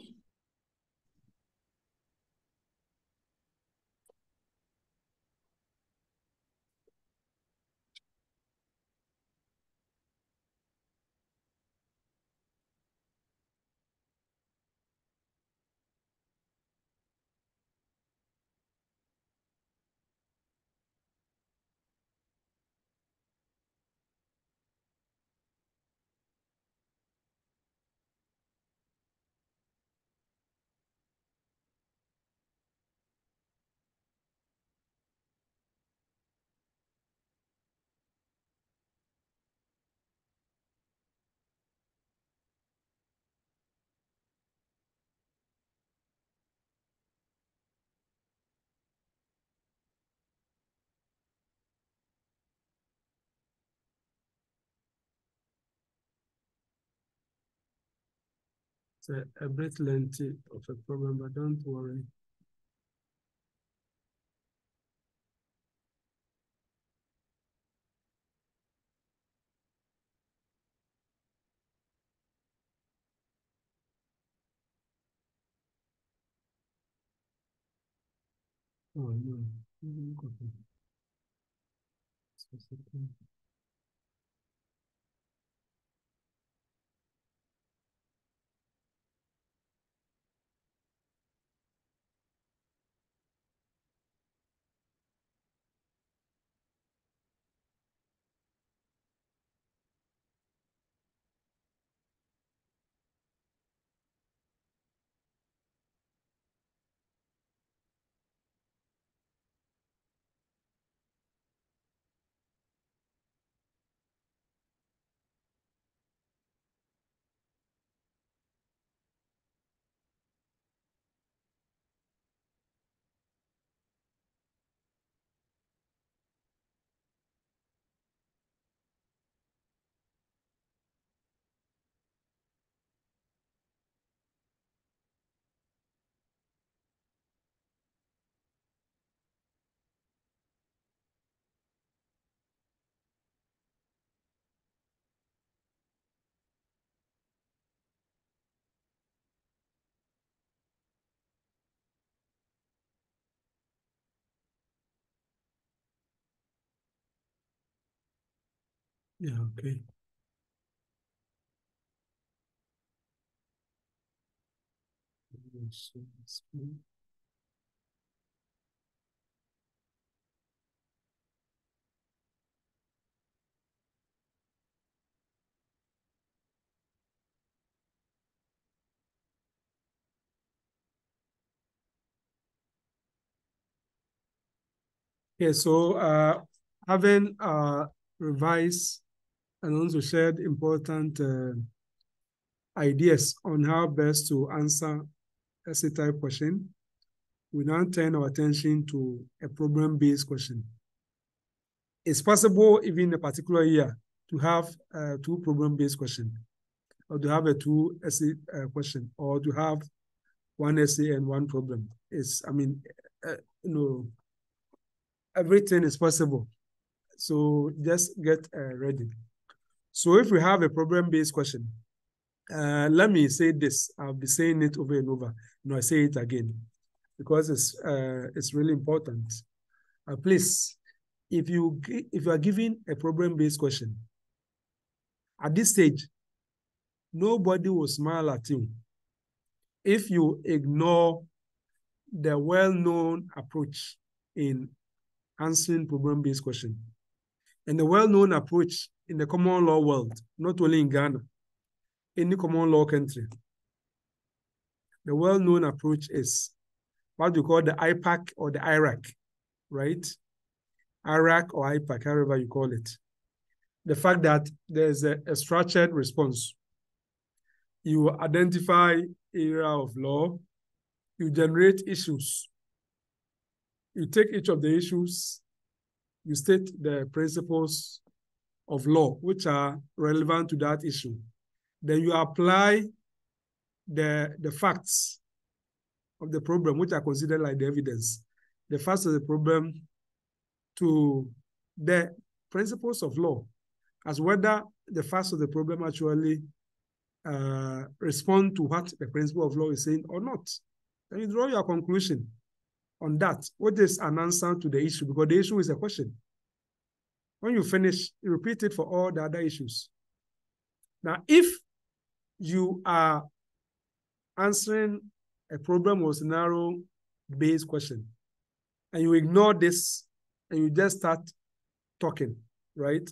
It's a, a bit lengthy of a problem, but don't worry. Oh, no. Yeah, okay. Okay, so uh, having uh, revised and also shared important uh, ideas on how best to answer essay type question, we now turn our attention to a problem-based question. It's possible even in a particular year to have uh, two problem-based question, or to have a two essay uh, question, or to have one essay and one problem. It's, I mean, uh, you know, everything is possible. So just get uh, ready. So if we have a problem-based question, uh, let me say this. I'll be saying it over and over. No, I say it again because it's uh, it's really important. Uh, please, if you if you are given a problem-based question, at this stage, nobody will smile at you if you ignore the well-known approach in answering problem-based question. And the well-known approach in the common law world, not only in Ghana, any common law country. The well-known approach is what you call the IPAC or the IRAC, right? IRAC or IPAC, however you call it. The fact that there's a, a structured response. You identify area of law, you generate issues. You take each of the issues, you state the principles of law which are relevant to that issue. Then you apply the, the facts of the problem, which are considered like the evidence, the facts of the problem to the principles of law, as whether the facts of the problem actually uh, respond to what the principle of law is saying or not. Then you draw your conclusion on that, what is an answer to the issue, because the issue is a question. When you finish, you repeat it for all the other issues. Now, if you are answering a problem or scenario based question and you ignore this and you just start talking, right?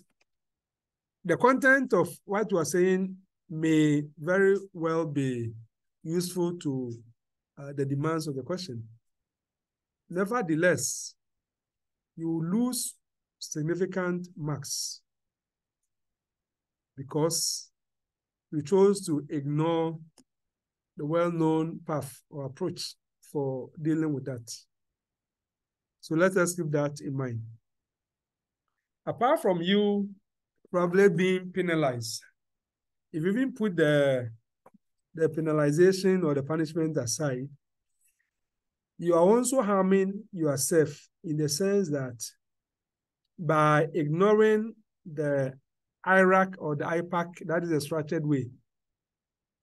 The content of what you are saying may very well be useful to uh, the demands of the question. Nevertheless, you lose significant marks because you chose to ignore the well-known path or approach for dealing with that. So let us keep that in mind. Apart from you probably being penalized, if you even put the, the penalization or the punishment aside, you are also harming yourself in the sense that by ignoring the IRAC or the IPAC, that is a structured way,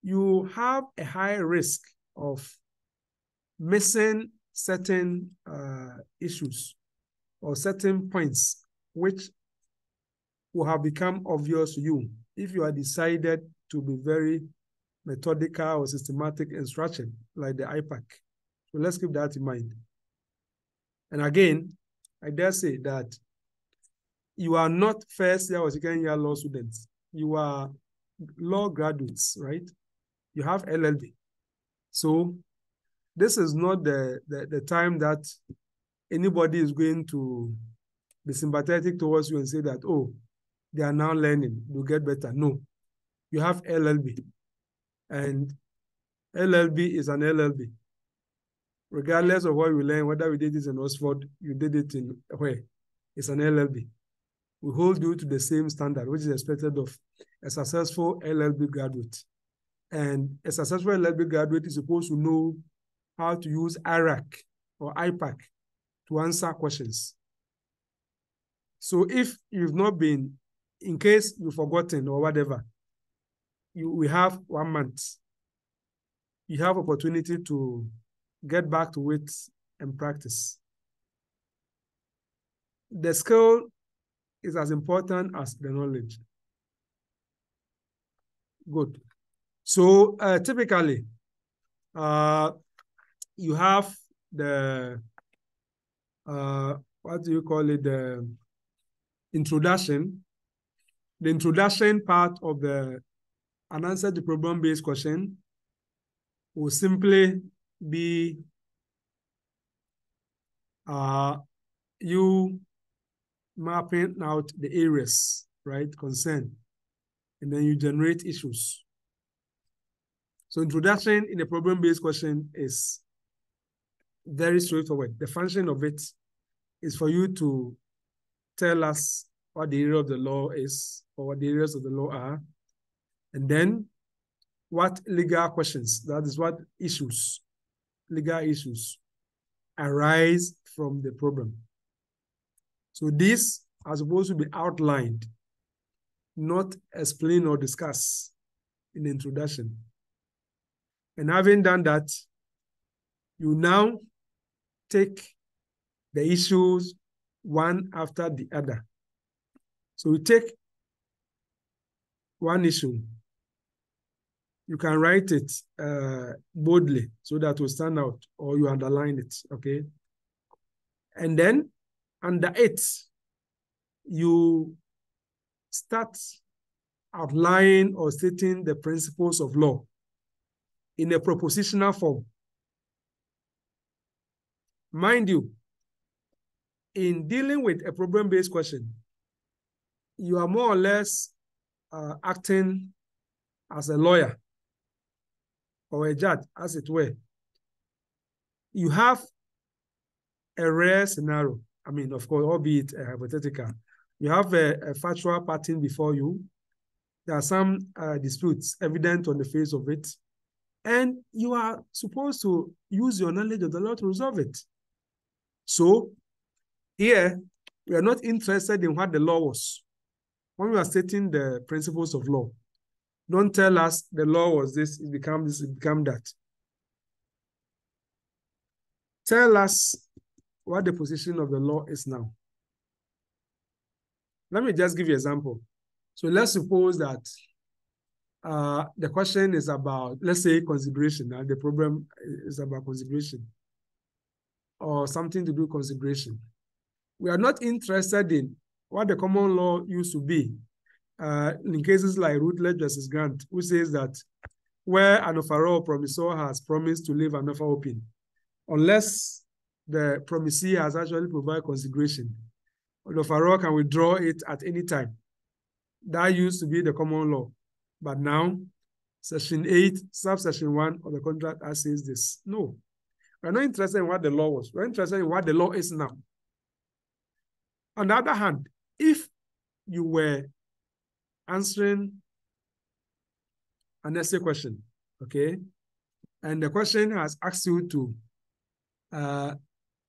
you have a high risk of missing certain uh, issues or certain points which will have become obvious to you if you are decided to be very methodical or systematic in structured like the IPAC. So let's keep that in mind. And again, I dare say that you are not first year or second year law students. You are law graduates, right? You have LLB. So this is not the, the, the time that anybody is going to be sympathetic towards you and say that, oh, they are now learning, they'll get better. No, you have LLB. And LLB is an LLB. Regardless of what you learn, whether we did it in Oxford, you did it in where? It's an LLB. We hold you to the same standard, which is expected of a successful LLB graduate. And a successful LLB graduate is supposed to know how to use IRAC or IPAC to answer questions. So if you've not been, in case you've forgotten or whatever, you we have one month. You have opportunity to get back to it and practice. The skill is as important as the knowledge. Good. So uh, typically, uh, you have the, uh, what do you call it, the introduction. The introduction part of the an answer to problem-based question will simply be uh, you mapping out the areas, right, concern, and then you generate issues. So introduction in a problem-based question is very straightforward. The function of it is for you to tell us what the area of the law is or what the areas of the law are, and then what legal questions, that is what issues, legal issues arise from the problem. So these are supposed to be outlined, not explained or discussed in the introduction. And having done that, you now take the issues one after the other. So you take one issue, you can write it uh, boldly so that will stand out or you underline it, okay? And then under it, you start outlining or stating the principles of law in a propositional form. Mind you, in dealing with a problem-based question, you are more or less uh, acting as a lawyer or a judge, as it were. You have a rare scenario. I mean, of course, albeit uh, hypothetical. You have a, a, factual pattern before you. There are some uh, disputes evident on the face of it. And you are supposed to use your knowledge of the law to resolve it. So here, we are not interested in what the law was. When we are stating the principles of law, don't tell us the law was this, it became this, it became that. Tell us what the position of the law is now. Let me just give you an example. So let's suppose that uh, the question is about, let's say, consideration, and the problem is about consideration or something to do with consideration. We are not interested in what the common law used to be uh, in cases like Routledge versus Grant, who says that where an offeror or promisor has promised to leave an offer open, unless the promisee has actually provided consideration, the offeror can withdraw it at any time. That used to be the common law. But now, Section 8, subsection 1 of the contract Act says this. No, we're not interested in what the law was. We're interested in what the law is now. On the other hand, if you were answering an essay question, okay? And the question has asked you to uh,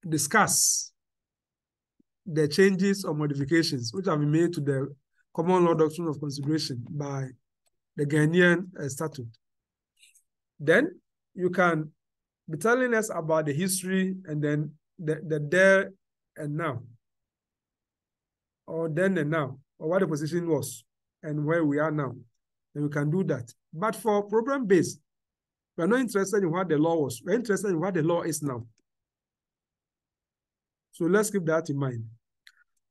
discuss the changes or modifications which have been made to the common law doctrine of consideration by the Ghanaian uh, statute. Then you can be telling us about the history and then the, the there and now, or then and now, or what the position was and where we are now. And we can do that. But for problem based, we're not interested in what the law was. We're interested in what the law is now. So let's keep that in mind.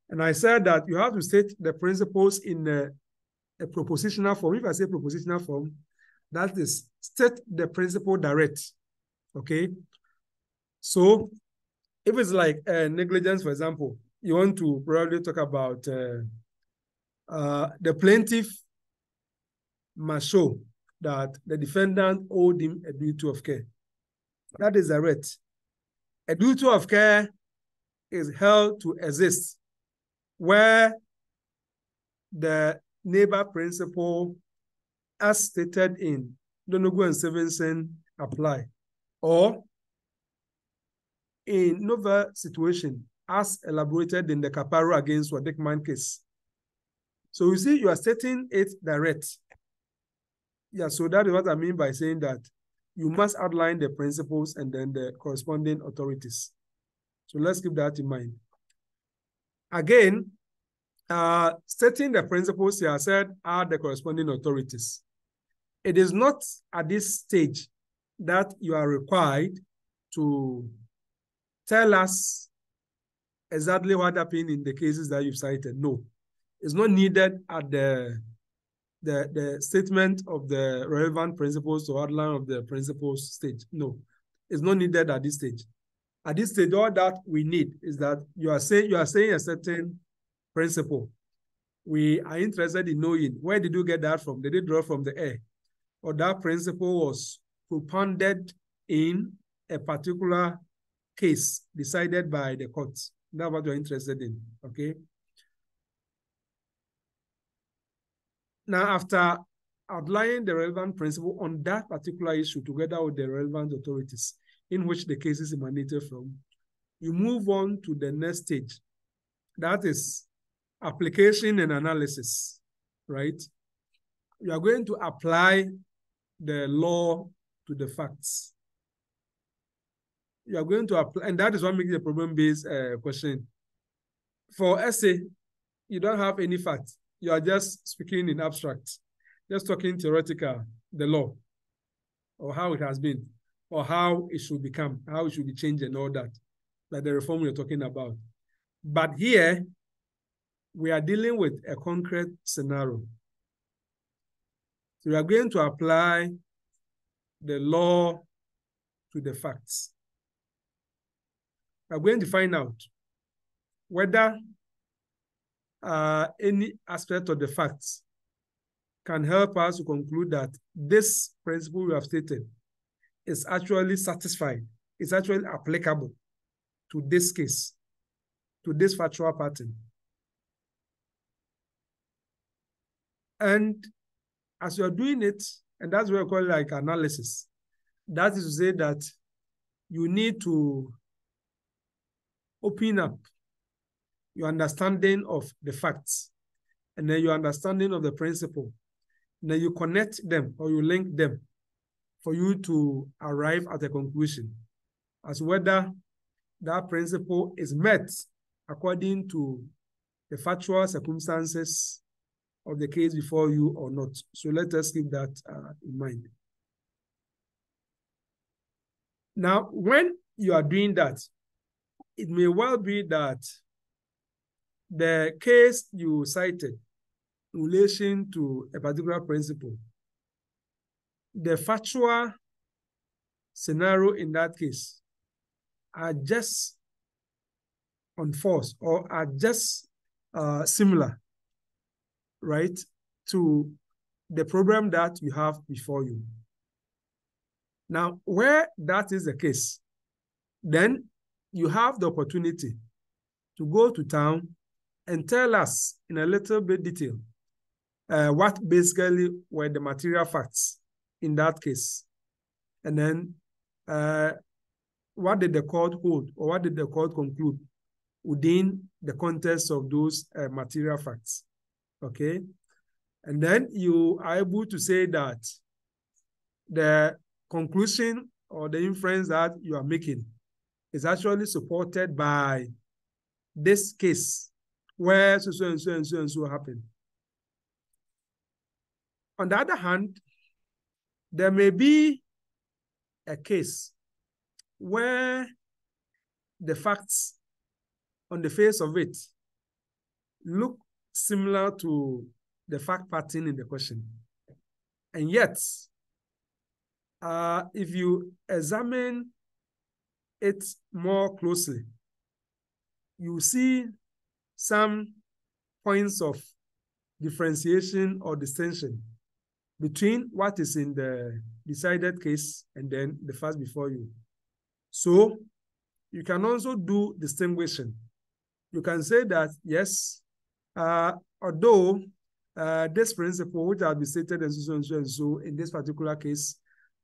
And I said that you have to state the principles in a, a propositional form. If I say propositional form, that is state the principle direct. Okay. So if it's like uh, negligence, for example, you want to probably talk about uh, uh, the plaintiff must show that the defendant owed him a duty of care. That is direct. A duty of care is held to exist where the neighbor principle as stated in Donoghue and Stevenson apply or in novel situation as elaborated in the Caparo against Wadikman case so you see, you are setting it direct. Yeah, so that is what I mean by saying that you must outline the principles and then the corresponding authorities. So let's keep that in mind. Again, uh, setting the principles here said are the corresponding authorities. It is not at this stage that you are required to tell us exactly what happened in the cases that you've cited. No, it's not needed at the, the, the statement of the relevant principles or outline of the principles stage. No, it's not needed at this stage. At this stage, all that we need is that you are saying you are saying a certain principle. We are interested in knowing where did you get that from? Did it draw from the air? Or that principle was propounded in a particular case decided by the courts. That's what you're interested in. Okay. Now, after outlining the relevant principle on that particular issue together with the relevant authorities in which the cases emanated from, you move on to the next stage. That is application and analysis, right? You are going to apply the law to the facts. You are going to apply, and that is what makes the problem-based uh, question. For essay, you don't have any facts you are just speaking in abstract, just talking theoretical, the law. or how it has been, or how it should become, how it should be changed and all that, like the reform you're talking about. But here, we are dealing with a concrete scenario. So we are going to apply the law to the facts. We are going to find out whether uh, any aspect of the facts can help us to conclude that this principle we have stated is actually satisfied, is actually applicable to this case, to this factual pattern. And as you're doing it, and that's what we call like analysis, that is to say that you need to open up your understanding of the facts and then your understanding of the principle. And then you connect them or you link them for you to arrive at a conclusion as whether that principle is met according to the factual circumstances of the case before you or not. So let us keep that uh, in mind. Now, when you are doing that, it may well be that the case you cited in relation to a particular principle, the factual scenario in that case are just on force or are just uh, similar, right, to the problem that you have before you. Now, where that is the case, then you have the opportunity to go to town and tell us in a little bit detail uh, what basically were the material facts in that case. And then uh, what did the court hold or what did the court conclude within the context of those uh, material facts? Okay. And then you are able to say that the conclusion or the inference that you are making is actually supported by this case where so, so and so and so and so happened. On the other hand, there may be a case where the facts on the face of it look similar to the fact pattern in the question. And yet, uh, if you examine it more closely, you see some points of differentiation or distinction between what is in the decided case and then the first before you. So you can also do distinguishing. You can say that, yes, uh, although uh, this principle, which has been stated and so and so and so in this particular case,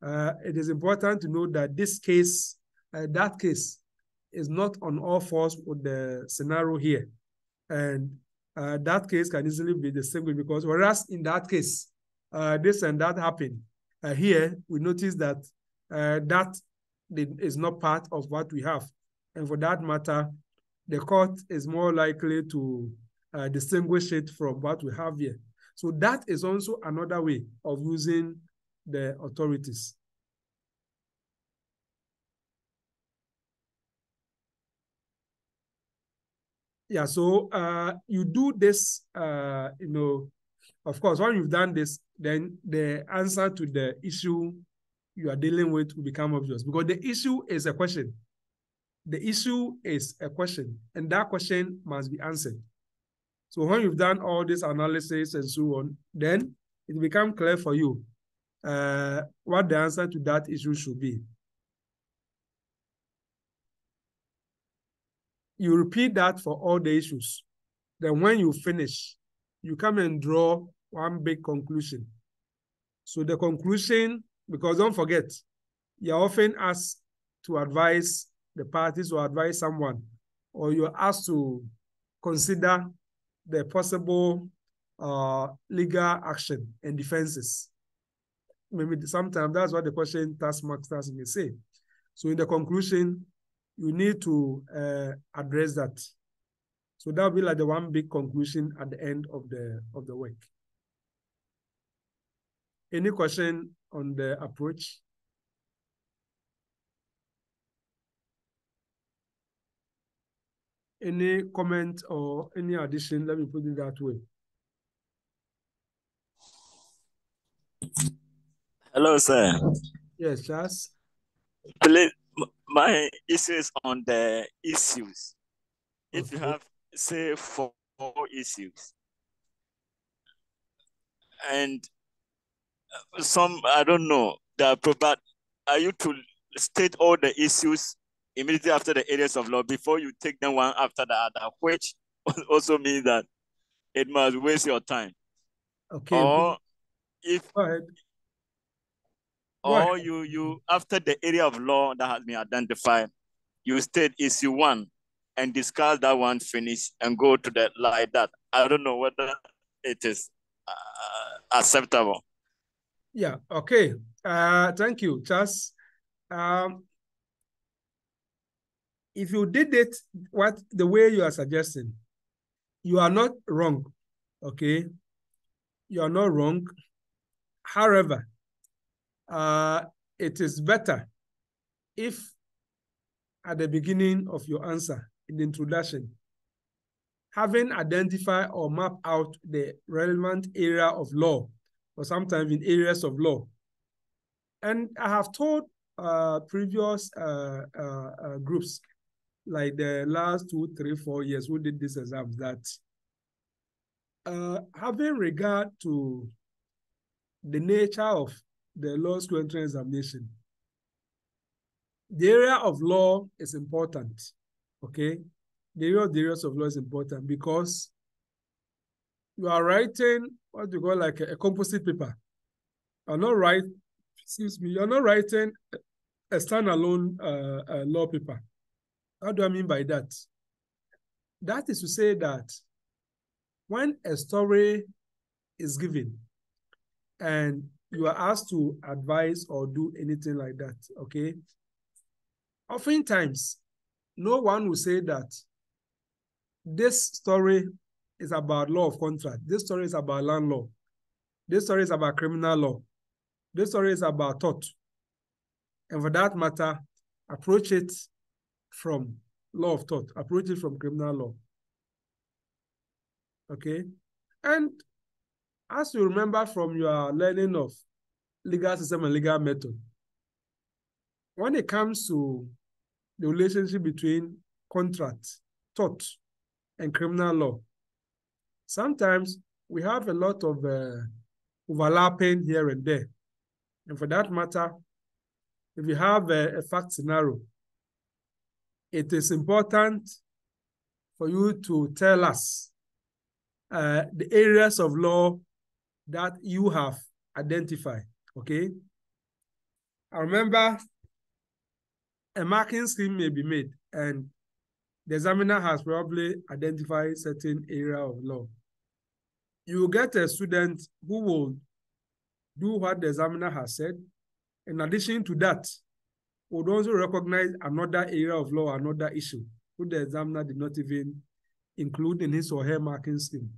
uh, it is important to know that this case, uh, that case, is not on all fours with the scenario here. And uh, that case can easily be distinguished because whereas in that case, uh, this and that happened, uh, here we notice that uh, that is not part of what we have. And for that matter, the court is more likely to uh, distinguish it from what we have here. So that is also another way of using the authorities. Yeah, so uh, you do this, uh, you know, of course, when you've done this, then the answer to the issue you are dealing with will become obvious because the issue is a question. The issue is a question, and that question must be answered. So when you've done all this analysis and so on, then it become clear for you uh, what the answer to that issue should be. You repeat that for all the issues. Then when you finish, you come and draw one big conclusion. So the conclusion, because don't forget, you're often asked to advise the parties or advise someone, or you're asked to consider the possible uh, legal action and defenses. Maybe sometimes that's what the question taskmasters may say. So in the conclusion, you need to uh, address that. So that will be like the one big conclusion at the end of the of the work. Any question on the approach? Any comment or any addition? Let me put it that way. Hello, sir. Yes, Charles. Please, my issue is on the issues. If you have, say, four issues, and some, I don't know, the but are you to state all the issues immediately after the areas of law before you take them one after the other, which also means that it must waste your time. Okay. Or if Go ahead. Go or you you after the area of law that has been identified, you state issue one and discuss that one finish and go to the like that. I don't know whether it is uh, acceptable. Yeah, okay. Uh, thank you, Charles. Um, if you did it what the way you are suggesting, you are not wrong. Okay, you are not wrong. However, uh, it is better if at the beginning of your answer in the introduction, having identified or mapped out the relevant area of law, or sometimes in areas of law. And I have told uh, previous uh, uh, uh, groups, like the last two, three, four years who did this exam, that uh, having regard to the nature of the law school entrance examination, the area of law is important, okay? The area of the areas of law is important because you are writing what do you call like a, a composite paper. You're not write, excuse me, you're not writing a standalone uh, uh, law paper. How do I mean by that? That is to say that when a story is given and you are asked to advise or do anything like that, okay? Oftentimes, no one will say that this story is about law of contract. This story is about land law. This story is about criminal law. This story is about tort. And for that matter, approach it from law of tort, approach it from criminal law. Okay? And as you remember from your learning of legal system and legal method, when it comes to the relationship between contract, tort, and criminal law, sometimes we have a lot of uh, overlapping here and there. And for that matter, if you have a, a fact scenario, it is important for you to tell us uh, the areas of law that you have identified, okay? I remember a marking scheme may be made and the examiner has probably identified certain area of law. You get a student who will do what the examiner has said. In addition to that, would also recognize another area of law, another issue, who the examiner did not even include in his or her marking scheme.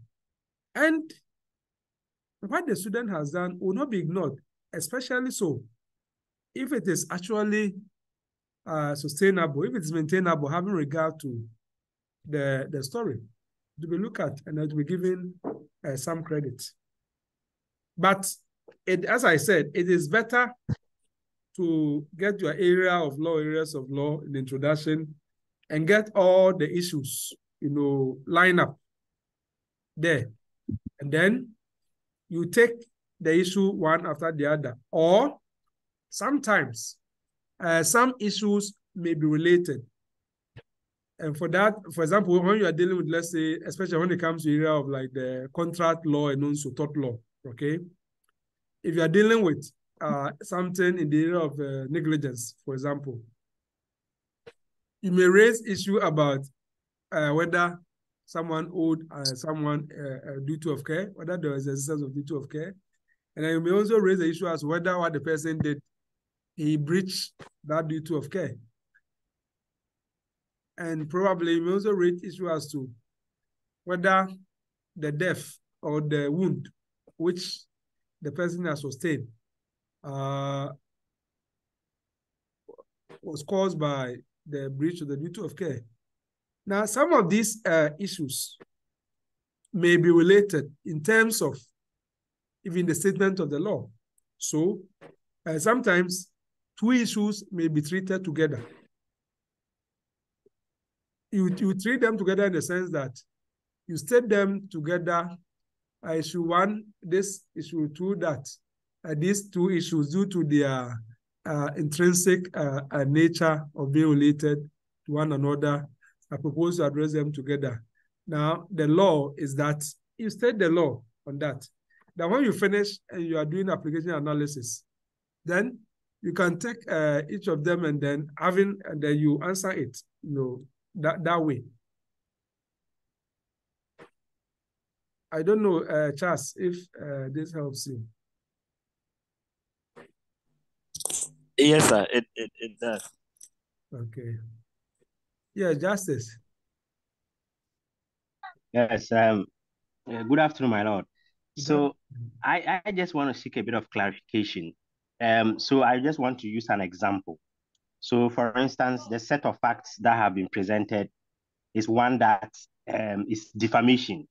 And what the student has done will not be ignored, especially so if it is actually uh, sustainable, if it's maintainable, having regard to the, the story to be looked at and to be given uh, some credit. But it, as I said, it is better to get your area of law, areas of law in introduction and get all the issues, you know, line up there. And then you take the issue one after the other. Or sometimes uh, some issues may be related. And for that, for example, when you are dealing with, let's say, especially when it comes to the area of like the contract law and also tort law, okay? If you are dealing with uh, something in the area of uh, negligence, for example, you may raise issue about uh, whether someone owed uh, someone a duty of care, whether there was existence of duty of care. And you may also raise the issue as whether what the person did, he breached that duty of care. And probably may also raise issue as to whether the death or the wound which the person has sustained uh, was caused by the breach of the duty of care. Now, some of these uh, issues may be related in terms of even the statement of the law. So uh, sometimes two issues may be treated together. You, you treat them together in the sense that you state them together, uh, issue one, this, issue two, that. Uh, these two issues, due to their uh, intrinsic uh, uh, nature of being related to one another, I propose to address them together. Now, the law is that you state the law on that. That when you finish and you are doing application analysis, then you can take uh, each of them and then having and then you answer it, you know, that that way. I don't know, uh, Charles, if uh, this helps you. Yes, sir. It it, it does. Okay. Yeah, Justice. Yes. Um. uh, good afternoon, my lord. So, I I just want to seek a bit of clarification. Um. So I just want to use an example. So, for instance, the set of facts that have been presented is one that um is defamation.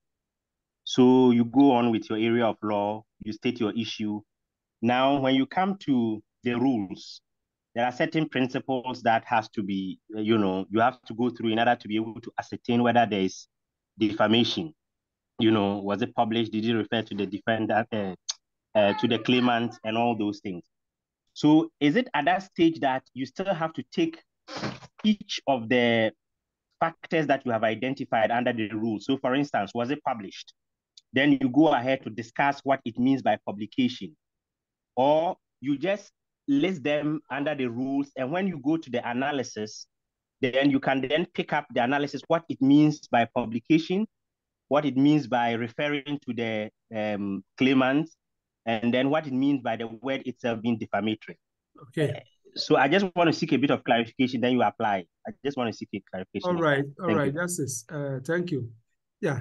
So you go on with your area of law, you state your issue. Now, when you come to the rules, there are certain principles that has to be, you know, you have to go through in order to be able to ascertain whether there is defamation. You know, was it published? Did it refer to the defendant, uh, uh, to the claimant, and all those things? So, is it at that stage that you still have to take each of the factors that you have identified under the rules? So, for instance, was it published? Then you go ahead to discuss what it means by publication, or you just list them under the rules. And when you go to the analysis, then you can then pick up the analysis, what it means by publication, what it means by referring to the um, claimant, and then what it means by the word itself being defamatory. Okay. So I just want to seek a bit of clarification, then you apply. I just want to seek a clarification. All right, all Thank right, you. Justice. Uh, thank you. Yeah.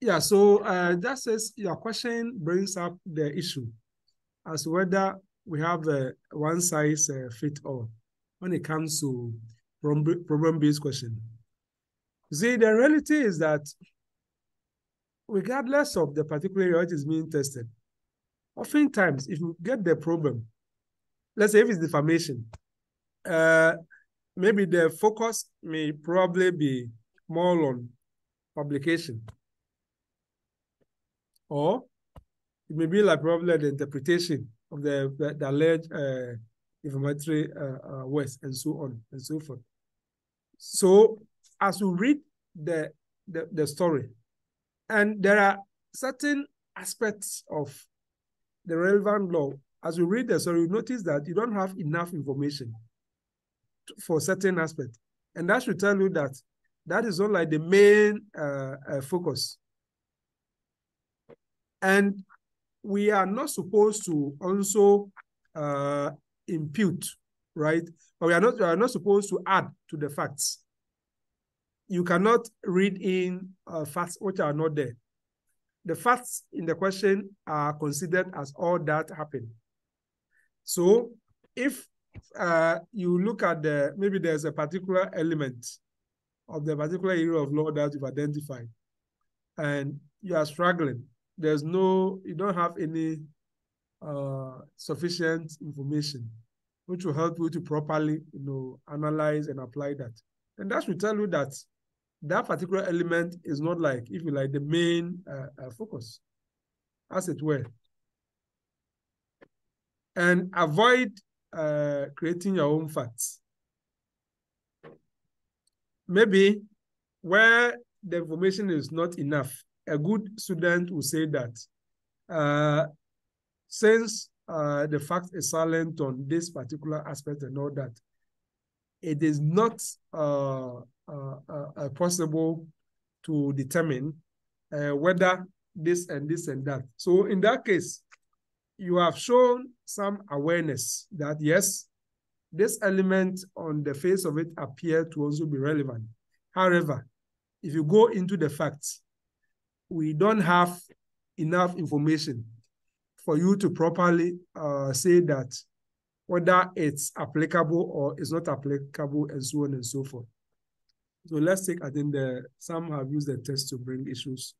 Yeah, so uh, Justice, your question brings up the issue as to whether we have a one size uh, fit all when it comes to problem based question. See, the reality is that regardless of the particular area which is being tested, oftentimes if you get the problem, let's say if it's defamation, uh, maybe the focus may probably be more on publication. Or it may be like probably the interpretation of the, the, the alleged uh, inflammatory uh, uh, words and so on and so forth. So as you read the, the, the story, and there are certain aspects of the relevant law, as you read the story, you notice that you don't have enough information for certain aspect. And that should tell you that that is not like the main uh, uh, focus. And we are not supposed to also uh, impute, right? But we are not we are not supposed to add to the facts. You cannot read in uh, facts which are not there. The facts in the question are considered as all that happened. So if uh, you look at the maybe there's a particular element of the particular area of law that you've identified, and you are struggling there's no, you don't have any uh, sufficient information which will help you to properly, you know, analyze and apply that. And that should tell you that that particular element is not like, if you like, the main uh, uh, focus, as it were. And avoid uh, creating your own facts. Maybe where the information is not enough, a good student will say that uh, since uh, the fact is silent on this particular aspect and all that, it is not uh, possible to determine uh, whether this and this and that. So in that case, you have shown some awareness that yes, this element on the face of it appear to also be relevant. However, if you go into the facts, we don't have enough information for you to properly uh, say that whether it's applicable or it's not applicable and so on and so forth. So let's take, I think the some have used the test to bring issues.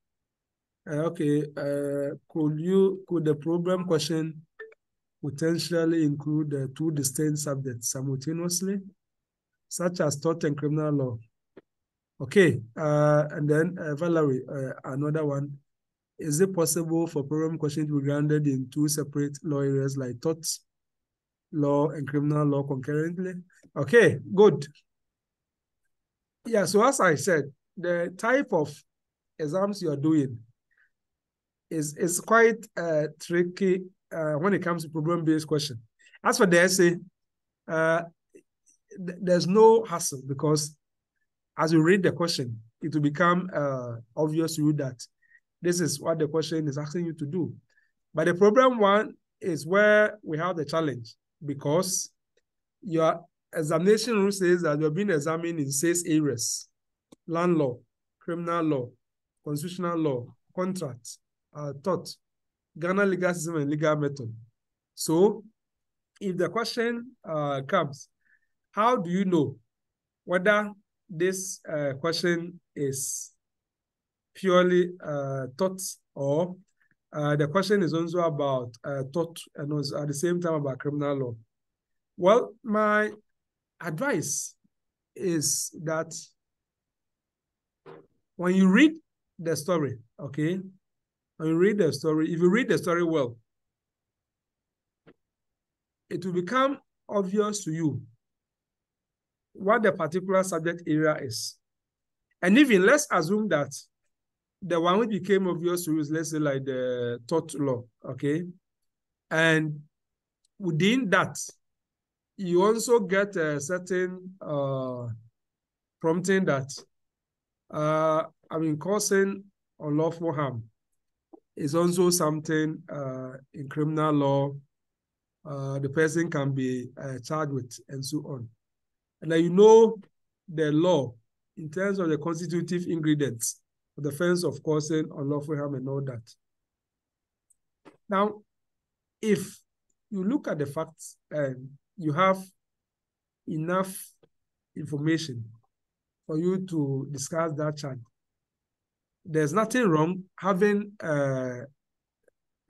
Uh, okay, uh, could you, could the problem question potentially include two distinct subjects simultaneously, such as tort and criminal law? Okay, uh, and then uh, Valerie, uh, another one. Is it possible for problem question to be grounded in two separate law areas like tort law and criminal law concurrently? Okay, good. Yeah, so as I said, the type of exams you are doing is, is quite uh, tricky uh, when it comes to problem-based question. As for the essay, uh, th there's no hassle because as you read the question, it will become uh, obvious to you that this is what the question is asking you to do. But the problem one is where we have the challenge because your examination rule says that you're being examined in six areas, land law, criminal law, constitutional law, contract, uh, tort, Ghana legal system and legal method. So if the question uh, comes, how do you know whether this uh, question is purely uh, tort or uh, the question is also about uh, tort and at the same time about criminal law? Well, my advice is that when you read the story, okay, when you read the story, if you read the story well, it will become obvious to you what the particular subject area is. And even let's assume that the one which became obvious to you is, let's say, like the tort law, okay? And within that, you also get a certain uh, prompting that, uh, I mean, causing unlawful harm is also something uh, in criminal law uh, the person can be uh, charged with and so on. And then you know the law in terms of the constitutive ingredients of the offense of causing unlawful harm and all that. Now, if you look at the facts and you have enough information for you to discuss that charge, there's nothing wrong having uh,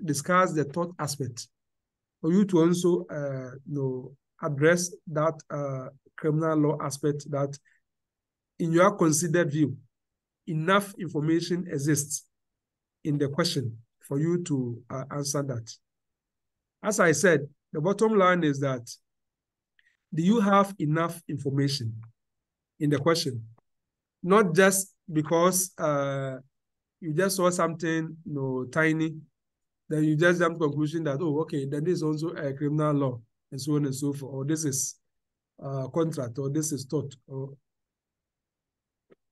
discussed the tort aspect for you to also uh, you know, address that uh, criminal law aspect that in your considered view, enough information exists in the question for you to uh, answer that. As I said, the bottom line is that do you have enough information in the question? Not just because uh, you just saw something you know, tiny, then you just jump conclusion that, oh, okay, then this is also a criminal law, and so on and so forth, or this is uh, contract, or this is tort. Or...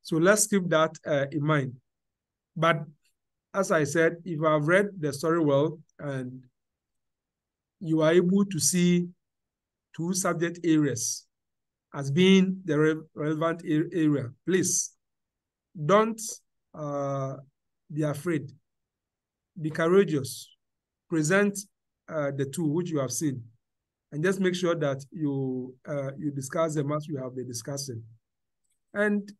So let's keep that uh, in mind. But as I said, if I've read the story well and you are able to see two subject areas as being the re relevant area, please don't uh, be afraid. Be courageous. Present uh, the two which you have seen, and just make sure that you uh, you discuss them as you have been discussing, and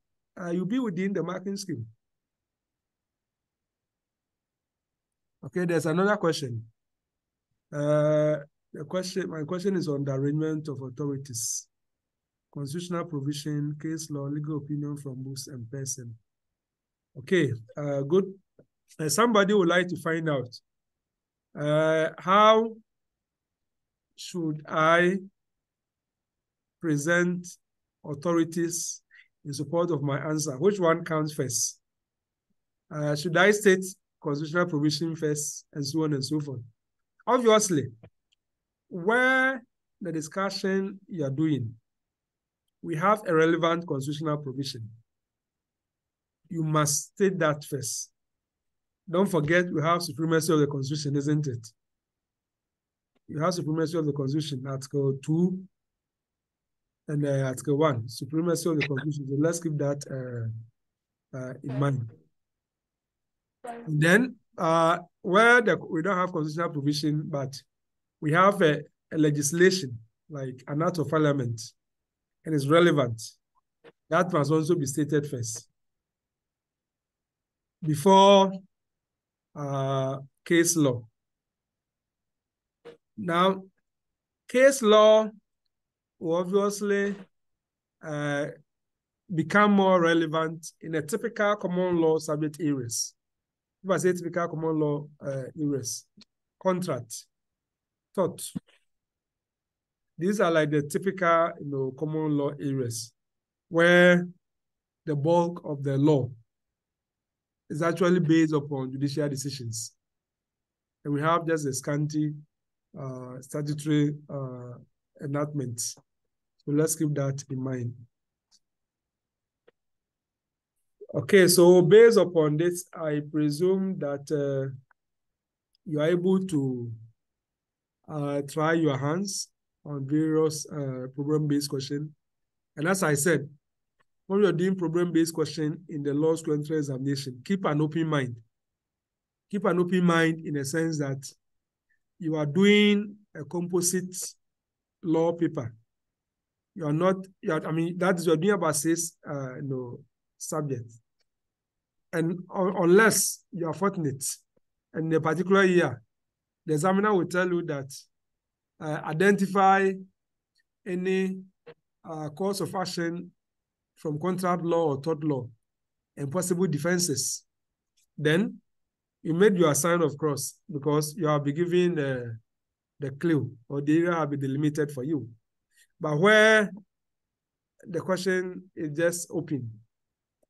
uh, you'll be within the marking scheme. Okay, there's another question. The question, my question is on the arrangement of authorities, constitutional provision, case law, legal opinion from books and person. Okay, uh, good. Uh, somebody would like to find out uh, how should I present authorities in support of my answer? Which one comes first? Uh, should I state constitutional provision first and so on and so forth? Obviously, where the discussion you are doing, we have a relevant constitutional provision you must state that first. Don't forget we have supremacy of the Constitution, isn't it? You have supremacy of the Constitution, Article 2 and uh, Article 1, supremacy of the Constitution. So let's keep that uh, uh, in mind. And then, uh, where the, we don't have constitutional provision, but we have a, a legislation, like an act of parliament, and it's relevant. That must also be stated first. Before uh, case law. Now, case law will obviously uh, become more relevant in a typical common law subject areas. If I say typical common law uh, areas, contract, tort. These are like the typical, you know, common law areas where the bulk of the law is actually based upon judicial decisions. And we have just a scanty uh, statutory uh, enactments. So let's keep that in mind. Okay, so based upon this, I presume that uh, you are able to uh, try your hands on various uh, problem-based questions. And as I said, when you're doing problem-based question in the law school entrance examination, keep an open mind. Keep an open mind in the sense that you are doing a composite law paper. You are not, you are, I mean, that is you're doing about six uh, you know, subjects. And unless you are fortunate, in a particular year, the examiner will tell you that uh, identify any uh, of action from contract law or tort law and possible defenses. Then you made your sign of cross because you have been given the, the clue or the area have been delimited for you. But where the question is just open,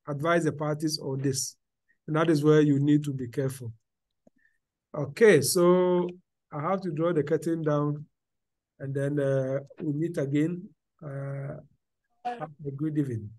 advise the parties on this. And that is where you need to be careful. Okay, so I have to draw the curtain down and then uh, we meet again. Uh, have a good evening.